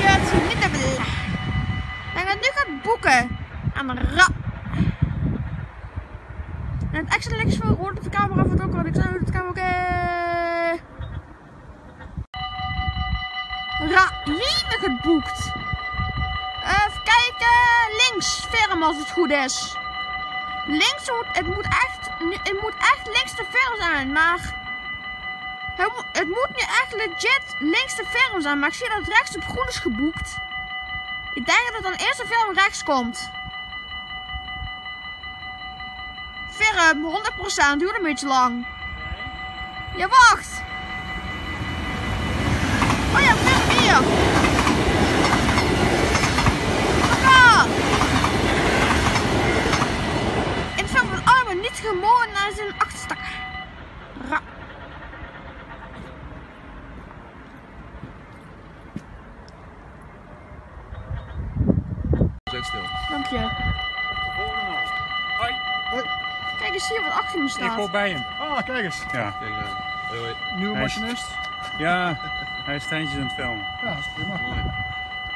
Je het. Niet te denk dat het nu gaat boeken. Aan de ra. En het extra links voor hoort de camera van het ook al. Ik zou de camera ook. eh, Ra, jemig het boekt. Even kijken. Links, firm als het goed is. Links het moet echt, het moet echt links te ver zijn, maar het, moet- nu echt legit links te ver zijn, maar ik zie dat het rechts op groen is geboekt. Ik denk dat dan eerst de film rechts komt. Firm, 100%, duurt een beetje lang. Ja, wacht. Oh ja, firm hier. Het film van Armen niet gewoon naar zijn achterstak. Je. Al. Hoi. Kijk eens hier wat achter me Ik staat. hoor bij hem. Ah, kijk eens. Ja. Kijk nou. Hoi, hoi. Nieuwe Hij is- machinist. Ja, hij is tijntjes aan het filmen. Ja, dat is prima. Mooi.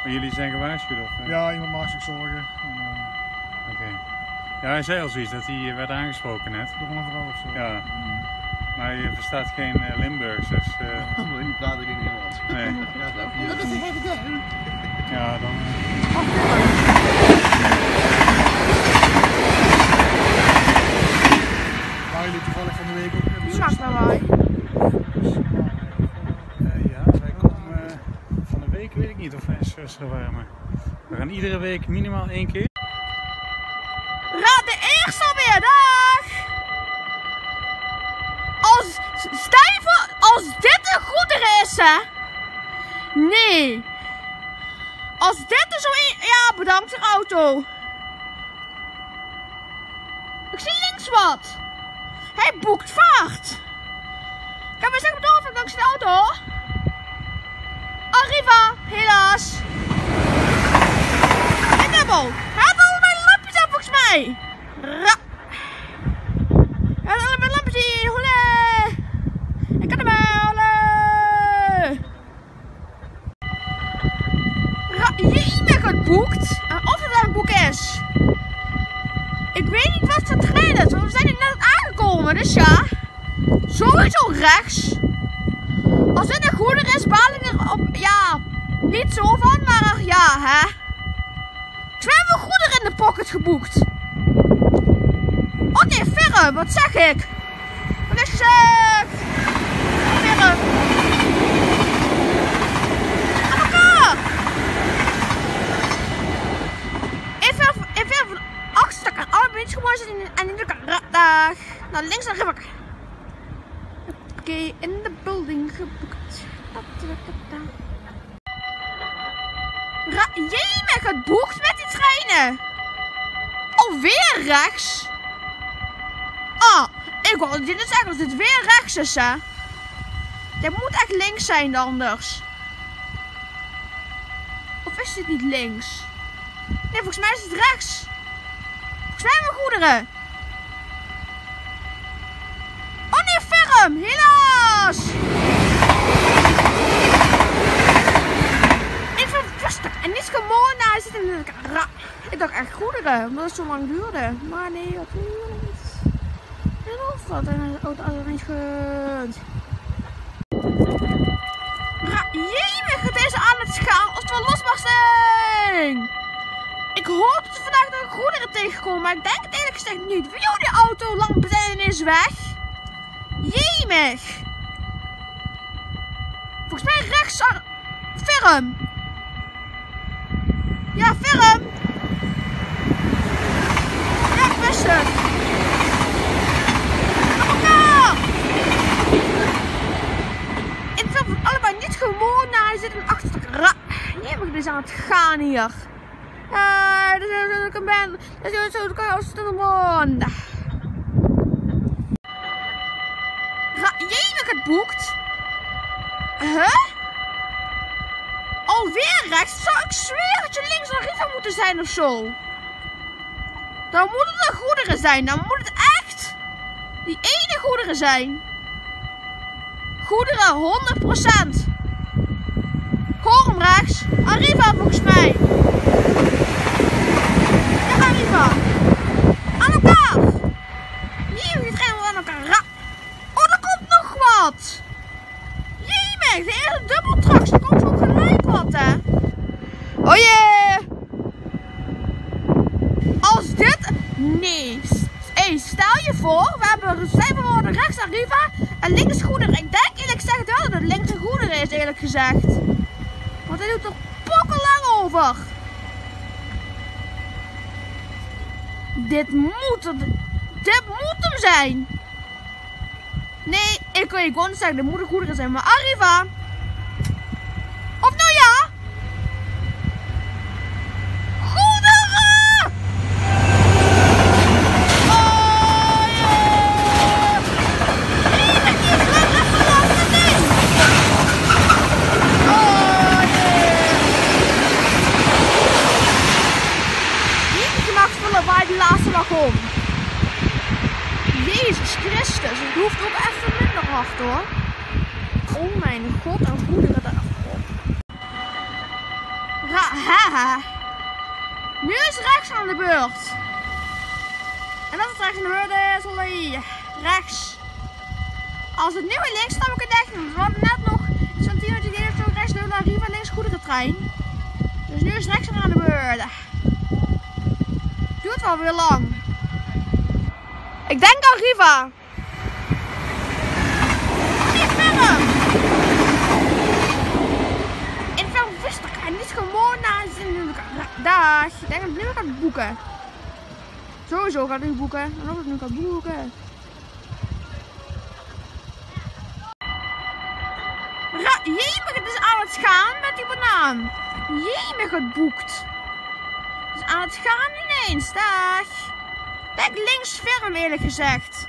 Maar jullie zijn gewaarschuwd of? eh? Ja, iemand maakt zich zorgen. En, eh, Oké. Ja, hij zei al zoiets dat hij eh, werd aangesproken net. wel een vrouw of zo. Ja. Maar hij verstaat geen eh, Limburgs, dus eh, Mooi, die praat ik in Nederlands. nee. Ja, dat je is een. Ja, dan. Jullie toevallig van de week ook lawaai? Eh, ja, wij komen eh, van de week, weet ik niet of wij waren, maar we gaan iedere week minimaal één keer. Raad de eerste alweer, dag! Als, voor, als dit een goederen is, hè? Nee. Als dit er zo in... Ja, bedankt voor auto. Ik zie links wat. Hij boekt vaart. Kan we zeggen door dankzij de auto? Arriva, helaas. En dubbel. Hij had allebei de lampjes aan volgens mij. Ra. Hij had allebei de lampjes in. Holle. Ik kan erbij. Holle. Ra. Je e-mail geboekt. En of het een boek is. Ik weet niet wat voor trein het is, want we zijn er net aangekomen. Dus ja. Sowieso rechts. Als dit een goeder is, baal ik er op. Ja. Niet zo van, maar ja, hè. Twee hebben in de pocket geboekt. Oh nee, verre, wat zeg ik? Wat is gezegd? Verre. Aan elkaar. Even, even van achterstak aan alle mensen gewoon zitten en in elkaar. Dag. Naar links en rechts. Oké, in de building geboekt. Jemig, het boekt met die treinen. Alweer rechts? Ah, ik wou dit is zeggen als dit weer rechts is, hè. Dit moet echt links zijn anders. Of is dit niet links? Nee, volgens mij is het rechts. Volgens mij we goederen. Oh nee, ferm, helaas. Ik vind het rustig en niet gewoon daar zitten in. Ra- Ik dacht echt goederen, omdat het zo lang duurde. Maar nee, dat duurde niet. En wat, en de auto goed. Ra- Jemig, het is aan het gaan, oftewel losbarsting. Ik hoop dat vandaag nog goederen tegenkomen, maar ik denk het eerlijk gezegd niet. Yo, die auto, lampen is weg. Jemig. Volgens mij rechts. Ferm. Ja, Ferm. Ja, het. Op elkaar. Ik wil het allebei niet gewoon naar. Hij zit een achter. Nee, maar dit is aan het gaan hier. Ja, dat is ook een ben. Dat is ook een man. Ra- Jemig het boekt. Huh? Alweer rechts? Zou ik zweren dat je links en rechts moeten zijn of zo? Dan moeten er goederen zijn. Dan moet het echt die ene goederen zijn. Goederen, 100%. Ik hoor hem rechts. Arriva volgens mij. Ja, Arriva. Aan elkaar. Hier, die trein aan elkaar. Oh, er komt nog wat. Jemig, de eerste dubbeltraks. Oh jee. Als dit... Nee. Hé, stel je voor, we hebben rechts Arriva en links goederen. Ik denk eerlijk gezegd wel dat het links een goederen is, eerlijk gezegd. Want hij doet er pokkenlang over. Dit moet het. Dit moet hem zijn. Nee, ik wil je gewoon zeggen, dit moet een zijn. Maar Arriva. Of nou ja. Arriva. Nee, verder. Wist ik ga niet gewoon naar zin. Dag. Ik denk dat ik nu ga boeken. Sowieso ga ik boeken. En of ik nu ga boeken. Jemig, het is aan het gaan met die banaan. Jemig, het boekt. Het is aan het gaan ineens. Dag. Denk links ferm eerlijk gezegd.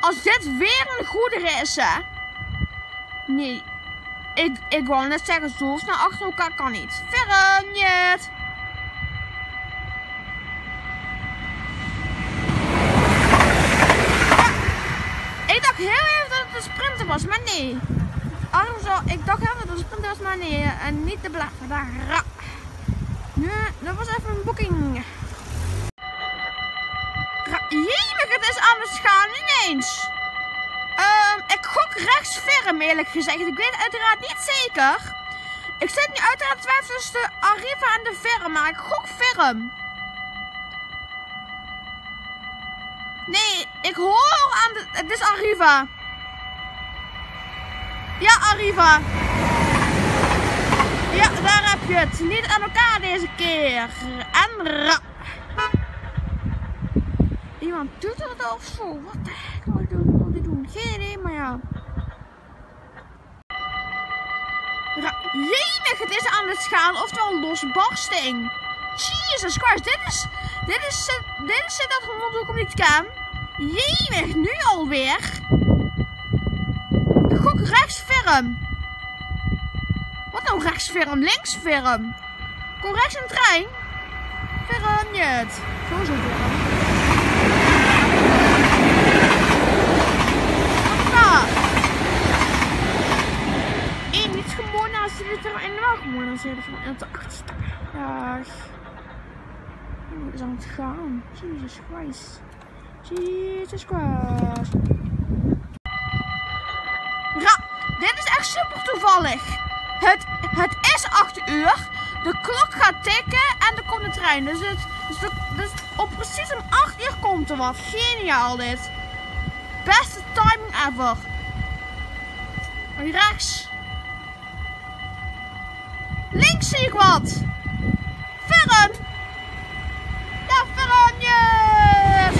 Als dit weer een goedere is. Nee. Ik, ik wou net zeggen, zo snel achter elkaar kan niet. Ferm, niet. Ik dacht heel even dat het een sprinter was, maar nee. Zo, ik dacht heel even dat het een sprinter was, maar nee. En niet de blaffen. Daar. Nu, dat was even een boeking. Jemig, het is aan het gaan ineens. Ehm, ik gok rechts ferm eerlijk gezegd. Ik weet uiteraard niet zeker. Ik zit nu uiteraard tussen de Arriva en de ferm, maar ik gok ferm. Nee, ik hoor aan de... Het is Arriva. Ja, Arriva. Ja, daar heb je het. Niet aan elkaar deze keer. En ra. Iemand doet het of zo. Wat de heck moet ik doen? Doen? Geen idee, maar ja. Ra het is aan het gaan. Oftewel losbarsting. Jesus Christ, dit is... Dit is... Dit is dat gewoon ook niet kan. Jemig, nu alweer. Gok rechts ferm. Wat nou rechts ferm? Links ferm. Kom rechts een trein. Ferm niet. Sowieso ferm. Hoppa. Eén niet de er wel gewoon naast de van en de achterste. Ja. Het is aan het gaan. Jesus Christ. Jesus Christ. Ra, dit is echt super toevallig. Het, het is 8 uur. De klok gaat tikken en er komt een trein. Dus, het, dus, de, dus op precies om 8 uur komt er wat. Geniaal dit. Beste timing ever. Rechts. Links zie ik wat. Ferm. Ja, Ferm, yes.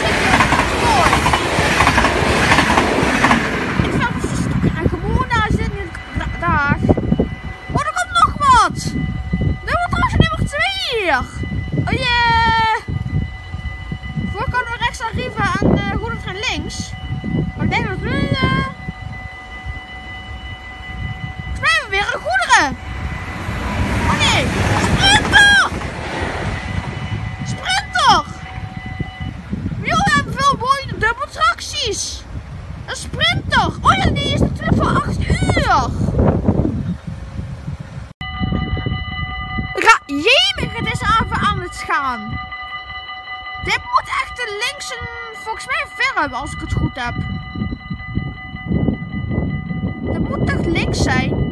Zie ik. Mooi. Ik zou en gewoon daar zitten. Dag. Oh, er komt nog wat. Er wordt trouwens nummer 2 hier. Oh jee. Voor komen we rechts naar Riva en uh, Goede trein links. Maar ik denk dat we eh mij hebben we weer een Oh nee. Sprinter! Sprinter! Jullie hebben veel mooie dubbeltracties. Een sprinter. Oh ja, die is natuurlijk voor 8 uur. Jemig, het is even aan het gaan. Dit moet echt de linkse, volgens mij ver hebben als ik het goed heb. Dat moet toch links zijn?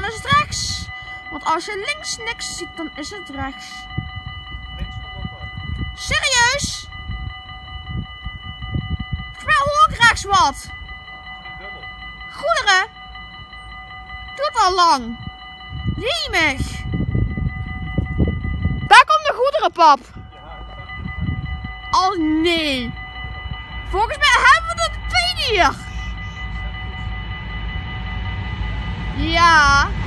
Dan is het rechts. Want als je links niks ziet, dan is het rechts. Serieus? Volgens mij hoor rechts wat. Goederen? Doet al lang. Jemig. Daar komt de goederenpap. Oh nee. Volgens mij hebben we er twee hier. Ja.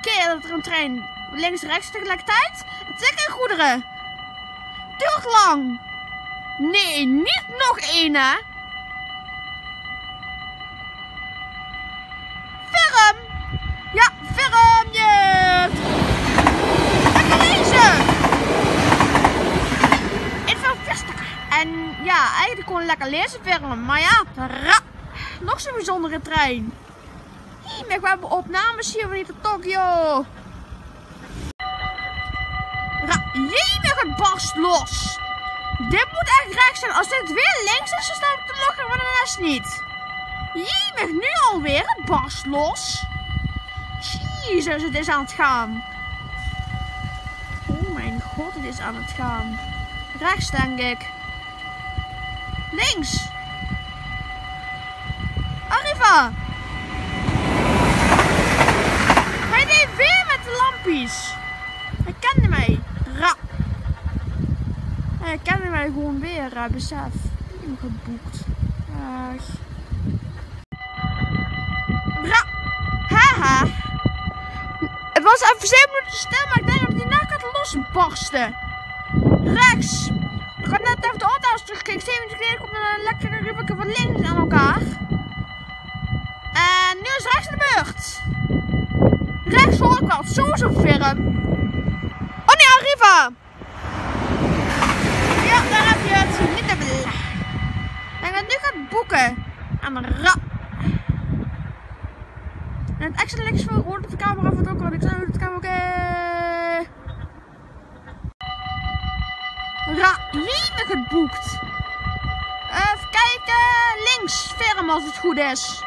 Keer dat er een trein links rechts tegelijkertijd. En twee keer goederen. Duurt lang. Nee, niet nog één hè. Ferm. Ja, ferm je. Lekker lezen. Info Vesta. En ja, eigenlijk gewoon lekker lezen ferm. Maar ja. Nog zo'n bijzondere trein. Hier, we hebben opnames hier van hier tot Tokio. Jemig, het barst los. Dit moet echt rechts zijn. Als dit weer links is, dan sta ik te lachen van de rest niet. Jemig, nu alweer. Het barst los. Jezus, het is aan het gaan. Oh mijn god, het is aan het gaan. Rechts, denk ik. Links. Arriva. Hij deed weer met de lampjes. Hij kende mij. Ra. Hij kende mij gewoon weer, uh, besef. Ik heb hem geboekt. Ra. Haha. Het was even 7 minuten stil, maar ik denk dat die nek gaat losbarsten. Rechts. Ik had net even de auto's teruggekeken. 7 minuten geleden komt een lekkere rubriek van links aan elkaar. En nu is rechts de beurt. Rechts ik wel, sowieso film. Oh nee, Arriva! Ja, daar heb je het. Niet te. En het nu gaat boeken. Aan de ra. En het extra links voor hoort de camera van ook al. Ik zou het camera. Oké. Ra, jemig het boekt. Even kijken. Links, ferm als het goed is.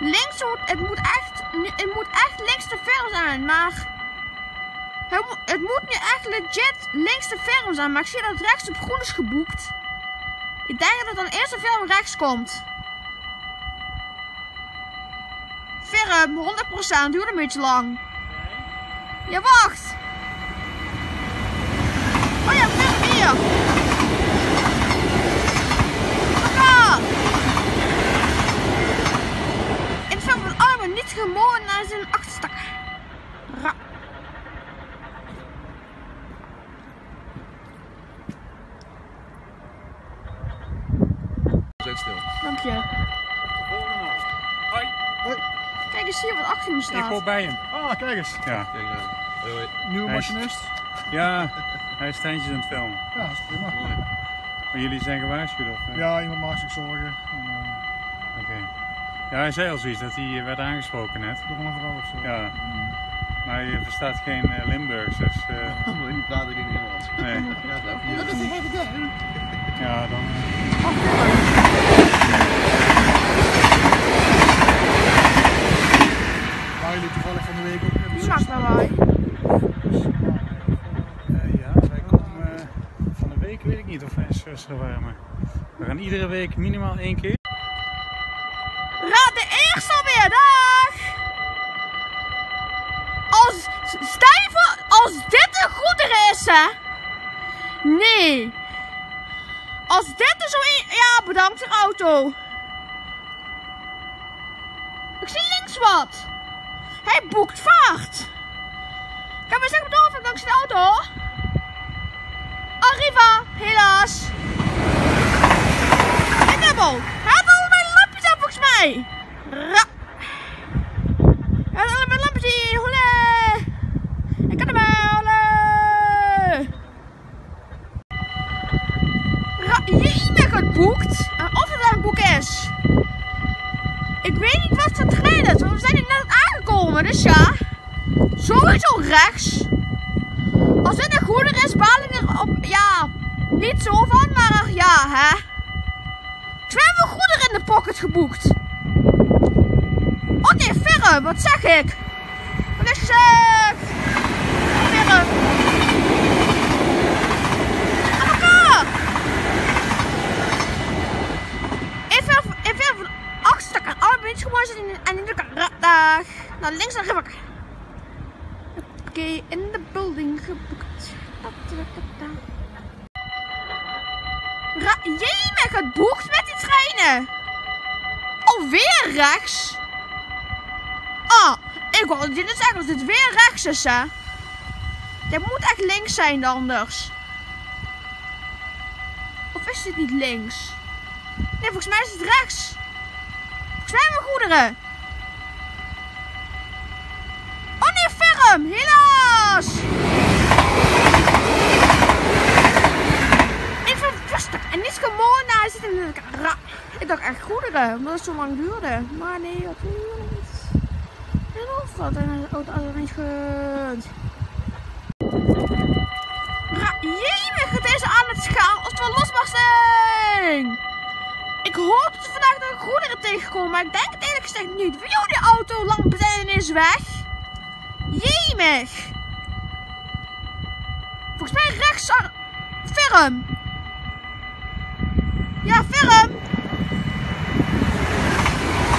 Links het moet echt, het moet echt links te ver zijn, maar het, mo- het moet nu echt legit links te ver zijn, maar ik zie dat het rechts op groen is geboekt. Ik denk dat dan eerst de film rechts komt. Firm, 100%, duurt een beetje lang. Ja, wacht. Oh ja, firm hier. gewoon naar zijn achterstak. Ra. Zet stil. Dank je. Hoi. Hoi. Kijk eens hier wat achter me staat. Ik hoor bij hem. Ah, kijk eens. Ja. Eh, Nieuwe machinist. Ja, hij is tijdens aan het filmen. Ja, dat is prima. Maar jullie zijn gewaarschuwd of? Eh? Ja, iemand maakt zich zorgen. Eh, ja, hij zei al zoiets dat hij eh, werd aangesproken net. door een vrouw of zo. Ja. Maar hij verstaat geen eh, Limburgs, dus eh, die praat ik in Nederlands. nee. <laughs> Wat is het? Ja, dan. Waar jullie toevallig van de week ook hebben Wie maakt lawaai? Eh, ja, wij komen eh, van de week, weet ik niet of wij een zuster waren, maar we gaan iedere week minimaal één keer. Nee. Als dit er zo in... Ja, bedankt de auto. Ik zie links wat. Hij boekt vaart. Kan we zeggen door dankzij de auto? Arriva, helaas. En dubbel. Hij had allebei de lampjes aan volgens mij. Ra. Hij had allebei de lampjes in. Holle. Ik kan hem wel. Holle. Ra. Je En of het een boek is. Ik weet niet wat voor trein het is, want we zijn er net aangekomen. Dus ja. Sowieso rechts. Als dit een goeder is, baal er op. Ja. Niet zo van, maar ja, hè. Twee goederen in de pocket geboekt. Oh nee, verre, wat zeg ik? Wat is gezegd? Verre. Aan elkaar. Even, even van achter gewoon zitten en in elkaar. Dag. Naar links en rechts. Oké, in de building geboekt. Ra Jij bent geboekt met die treinen. Alweer rechts? Ah, ik wou dit is zeggen als dit weer rechts is, hè. Dit moet echt links zijn anders. Of is dit niet links? Nee, volgens mij is het rechts. Volgens mij hebben we goederen. Oh nee, ferm, helaas. Ik vind het rustig en niet gewoon naar zitten in elkaar. Ik dacht echt goederen, omdat het zo lang duurde. Maar nee, dat duurde niet. En wat en het auto goed. Ra- Jemig, het is aan het gaan als het wel losbarsting. Ik hoop dat we vandaag nog goederen tegenkomen, maar ik denk het eerlijk gezegd niet. Wie die auto lamp is weg. Jemig. Volgens mij rechts. Ferm. Ja, ferm.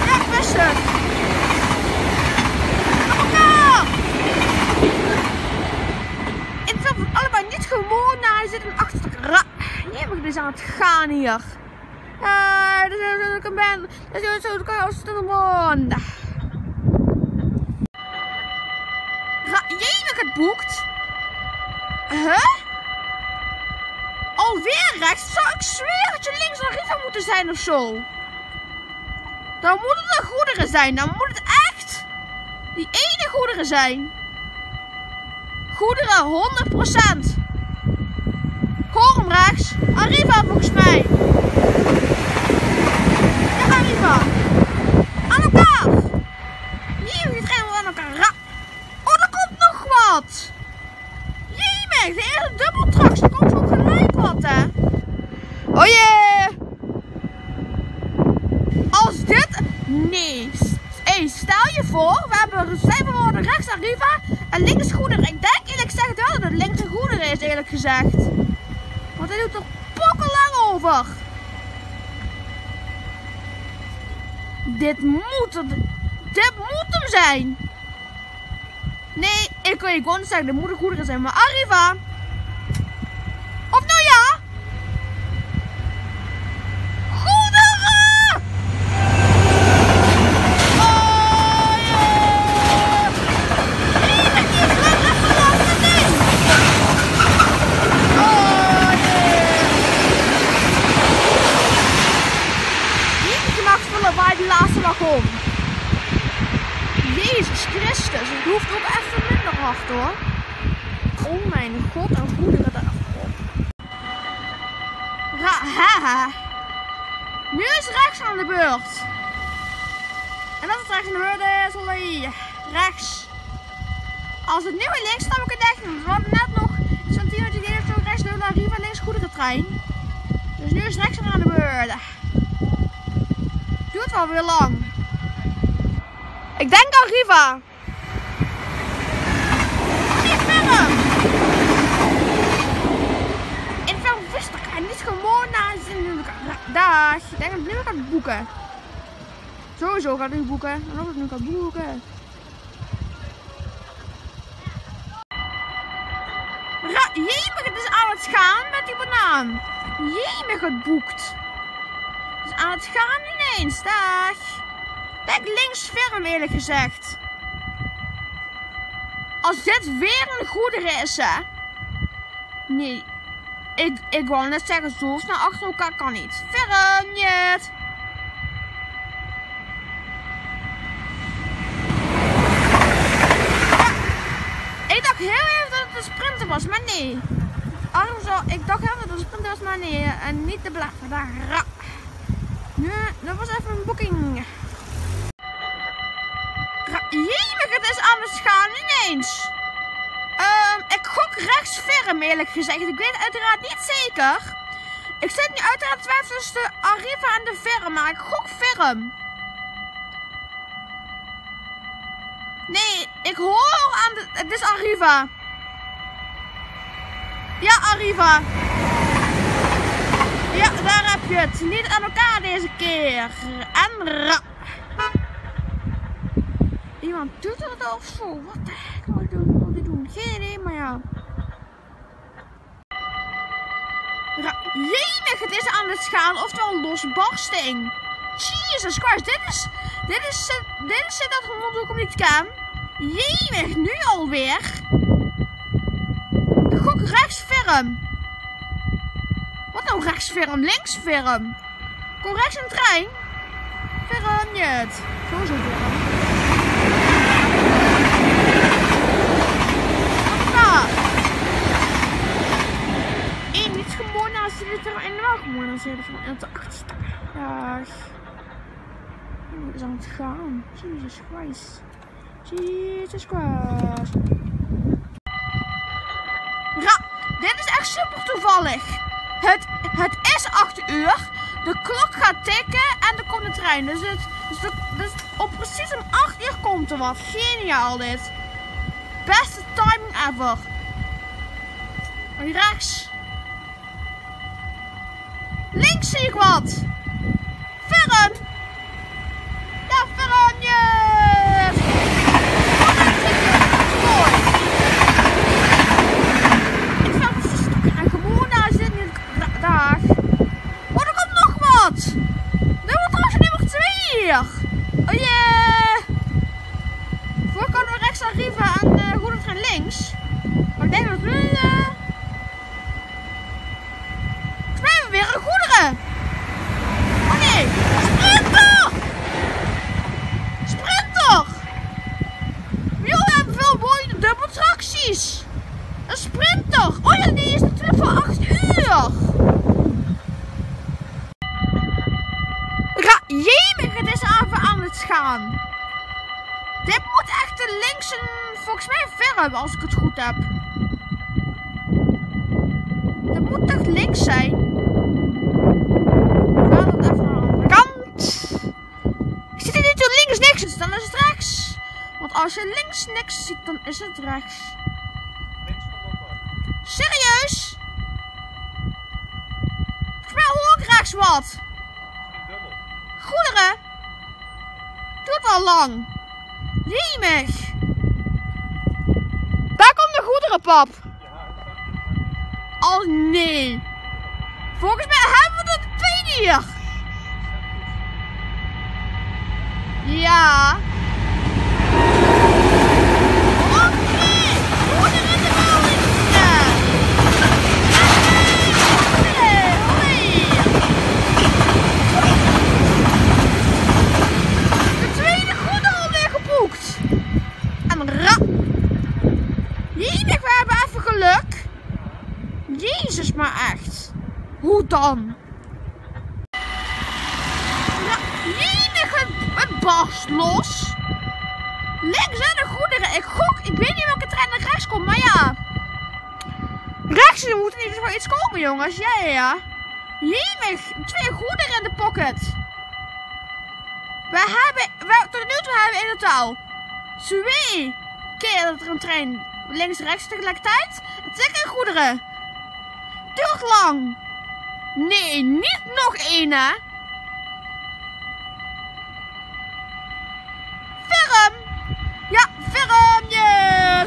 Ja, ik wist het. Ik wil van allebei niet gewoon naar hij zit een achter. Jemig, dit is aan het gaan hier. Ja, dat is ook een band. Dat is zo de kous te de mond. Jemig het boekt. Huh? Alweer rechts? Zou ik zweren dat je links en rechts moeten zijn of zo? Dan moeten er goederen zijn. Dan moet het echt die ene goederen zijn. Goederen, 100%. Hoor hem rechts. Arriva volgens mij. Arriva. Aan elkaar. Trein wil aan elkaar. Oh, er komt nog wat. Jemig, de eerste dubbeltraks. Er komt ook gelijk wat, hè. Oh jee. Als dit... Nee. Hey, stel je voor, we hebben zijn we rechts Arriva en links goederen. Ik denk eerlijk gezegd wel dat het links een goederen is, eerlijk gezegd. Want hij doet er pokkenlang over. Dit moet. Dit moet hem zijn. Nee, ik je gewoon zeggen, dit moet zijn. Maar Arriva. Of nou ja. Goederen! Oh yeah! Nee, dat is niet even laten ding. Oh yeah! Hier, je maakt volle waar die laatste lag om. Christus. Het hoeft ook even minder hard hoor. Oh mijn god, en goederen daarop. Ra haha. Nu is rechts aan de beurt. En als het rechts aan de beurt is, olé. Rechts. Als het nu weer links staat, moet ik het echt doen. We hadden net nog zo'n 10 minuten geleden zo rechts door naar Riva links goederentrein. Dus nu is rechts aan de beurt. Duurt wel weer lang. Ik aan Riva. Niet verder. Ik en niet gewoon naar zin. Dag. Ik denk dat ik nu ga boeken. Sowieso ga ik boeken. En of ik nu ga boeken. Jemig, het is aan het gaan met die banaan. Jemig, het boekt. Het is aan het gaan ineens. Dag. Denk links ferm eerlijk gezegd. Als dit weer een goedere is, hè. Nee. Ik, ik wou net zeggen, zo snel achter elkaar kan niet. Ferm, niet. Ik dacht heel even dat het een sprinter was, maar nee. Zo, ik dacht heel even dat het een sprinter was, maar nee. En niet de blaffer, daar. Nu, dat was even een boeking. Ra- Het gaan ineens. Ehm, ik gok rechts ferm eerlijk gezegd. Ik weet uiteraard niet zeker. Ik zit nu uiteraard twijfel tussen de Arriva en de ferm, maar ik gok ferm. Nee, ik hoor aan de... Het is Arriva. Ja, Arriva. Ja, daar heb je het. Niet aan elkaar deze keer. En ra. Iemand het of zo. Wat de heck wil ik doen? Die? Geen idee, maar ja. Ra het is aan het gaan. Oftewel losbarsting. Jesus Christ, dit is... Dit is... Dit is dat gewoon ook niet kan. Jemig, nu alweer. Gok rechts ferm. Wat nou rechts ferm? Links. Kom rechts een trein. Ferm niet. Sowieso ferm. Eén, niet gewoon naast de liter en wel gewoon naast de liter en de achterste. Ja. Hoe is aan het gaan? Jesus Christ. Jesus Christ. Ra, dit is echt super toevallig. Het, het is 8 uur. De klok gaat tikken en er komt een trein. Dus, het, dus, de, dus op precies om 8 uur komt er wat. Geniaal dit. Beste timing ever. Rechts. Links zie ik wat. Ferm. Ja, Fermjes. Mooi. Ik zou precies en gewoon daar zitten. Dag. Oh, er komt nog wat. Er wordt trouwens nummer 2 hier. Oh jee. Voor kan we rechts naar Riva uh, Goedentrein links. Maar ik denk dat we nu... eh we weer een goederen. Oh nee. Sprinter. Sprinter. Jullie hebben veel mooie dubbeltracties. Een sprinter. Oh ja, die is natuurlijk voor 8 uur. Ra Jemig, het is aan het gaan. Dit moet echt de linkse, volgens mij ver hebben als ik het goed heb. Dat moet toch links zijn? We gaan het even naar de andere kant. Ik hier niet zo links niks, dan is het rechts. Want als je links niks ziet, dan is het rechts. Serieus? Volgens mij hoor ik rechts wat. Goederen? Doet al lang. Jemig. Daar komt de goederenpap. Oh nee. Volgens mij hebben we er twee hier. Ja. Oké. Goederen in de melding. Ja. Oké, hoi. De tweede goederen alweer geboekt. Jemig, we hebben even geluk. Maar echt. Hoe dan? Ja, jemig, het, het barst los. Links zijn de goederen. Ik gok, ik weet niet welke trein er rechts komt, maar ja. Rechts er moet ieder geval iets komen, jongens. Ja, ja, ja. Jemig, twee goederen in de pocket. We hebben, we, tot nu toe hebben we in totaal twee keer dat er een trein links en rechts tegelijkertijd. En twee keer goederen. Duurt lang. Nee, niet nog één, hè. Firm. Ja, firm je.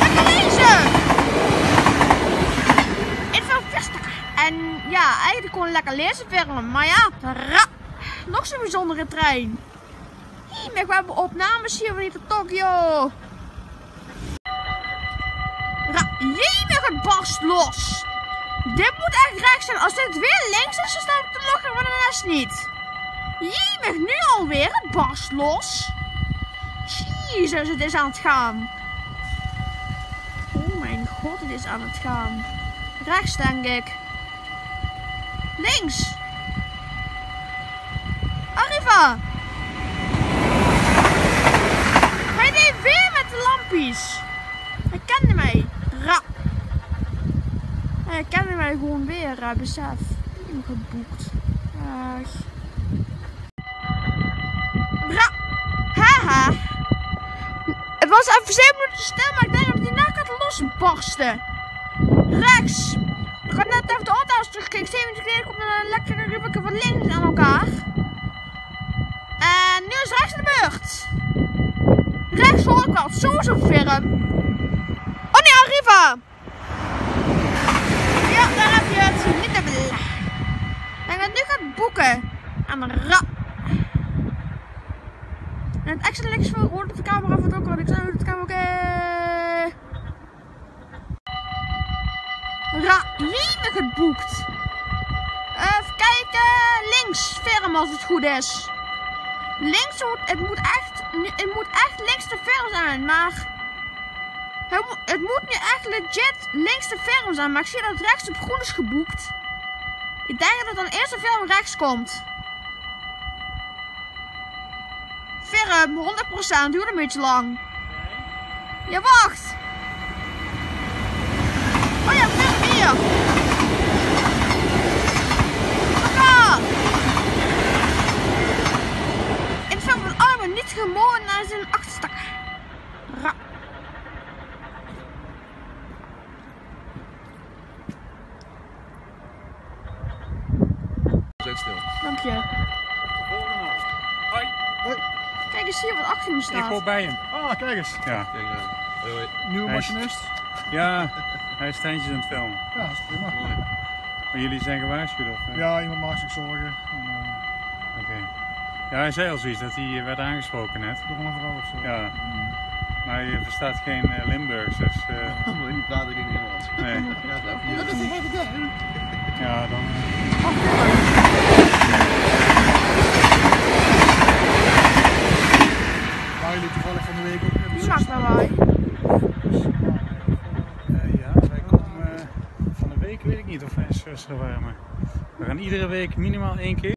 Lekker lezen. Info Vista. En ja, eigenlijk gewoon lekker lezen firm. Maar ja, ra. Nog zo'n bijzondere trein. Hier, we hebben opnames hier van hier tot Tokio. Ra Jemig, het barst los. Dit moet echt rechts zijn. Als dit weer links is, dan sta ik te lachen van de rest niet. Jemig, nu alweer. Het barst los. Jezus, het is aan het gaan. Oh mijn god, het is aan het gaan. Rechts, denk ik. Links. Arriva. Hij deed weer met de lampjes. Hij kende mij. Ra. Hij kende mij gewoon weer, uh, besef. Geboekt. Ach. Ra. Haha. Het was even 7 minuten stil, maar ik denk dat die nek gaat losbarsten. Rechts. Ik had net even de auto's teruggekeken. 7 minuten geleden komt een lekkere rubriek van links aan elkaar. En nu is rechts de beurt. Rechts hoor ik wel, sowieso firm. Oh nee, Arriva! Ja, daar heb je het. Niet dubbel. Ik denk dat nu gaat boeken. Aan de ra. En het extra links voor hoort de camera van het ook al. Ik zou het camera ook. eh. Ra, het boekt. Even kijken. Links, firm als het goed is. Links moet, het moet echt, het moet echt links te ver zijn, maar het, mo- het moet nu echt legit links te ver zijn, maar ik zie dat rechts op groen is geboekt. Ik denk dat dan eerst de film rechts komt. Firm, 100%, duurt een beetje lang. Ja, wacht. Oh ja, firm hier. Papa. In de film niet gewoon naar zijn achterstak. Ra. Zet stil. Dank je. Volgende al. Hoi. Kijk eens Ik hoor bij hem. Ah, kijk eens. Ja. Kijk nou. Hoi, hoi. Nieuwe Hij is- machinist. Ja, hij is tijntjes aan het filmen. Ja, dat is prima. Mooi. Maar jullie zijn gewaarschuwd of? eh? Ja, iemand maakt zich zorgen. En, eh, Oké. Ja, hij zei al zoiets dat hij eh, werd aangesproken net. toch wel een vrouw of zo. Ja. Maar hij verstaat geen eh, Limburgs, dus eh, Mooi, die praat ik in Nederlands. nee. Ja, dat heb je. Ja, dan. Waar jullie toevallig van de week ook maakt gezien. lawaai? Eh, ja, wij komen eh, van de week, weet ik niet of wij Zwitserland waren, maar we gaan iedere week minimaal één keer.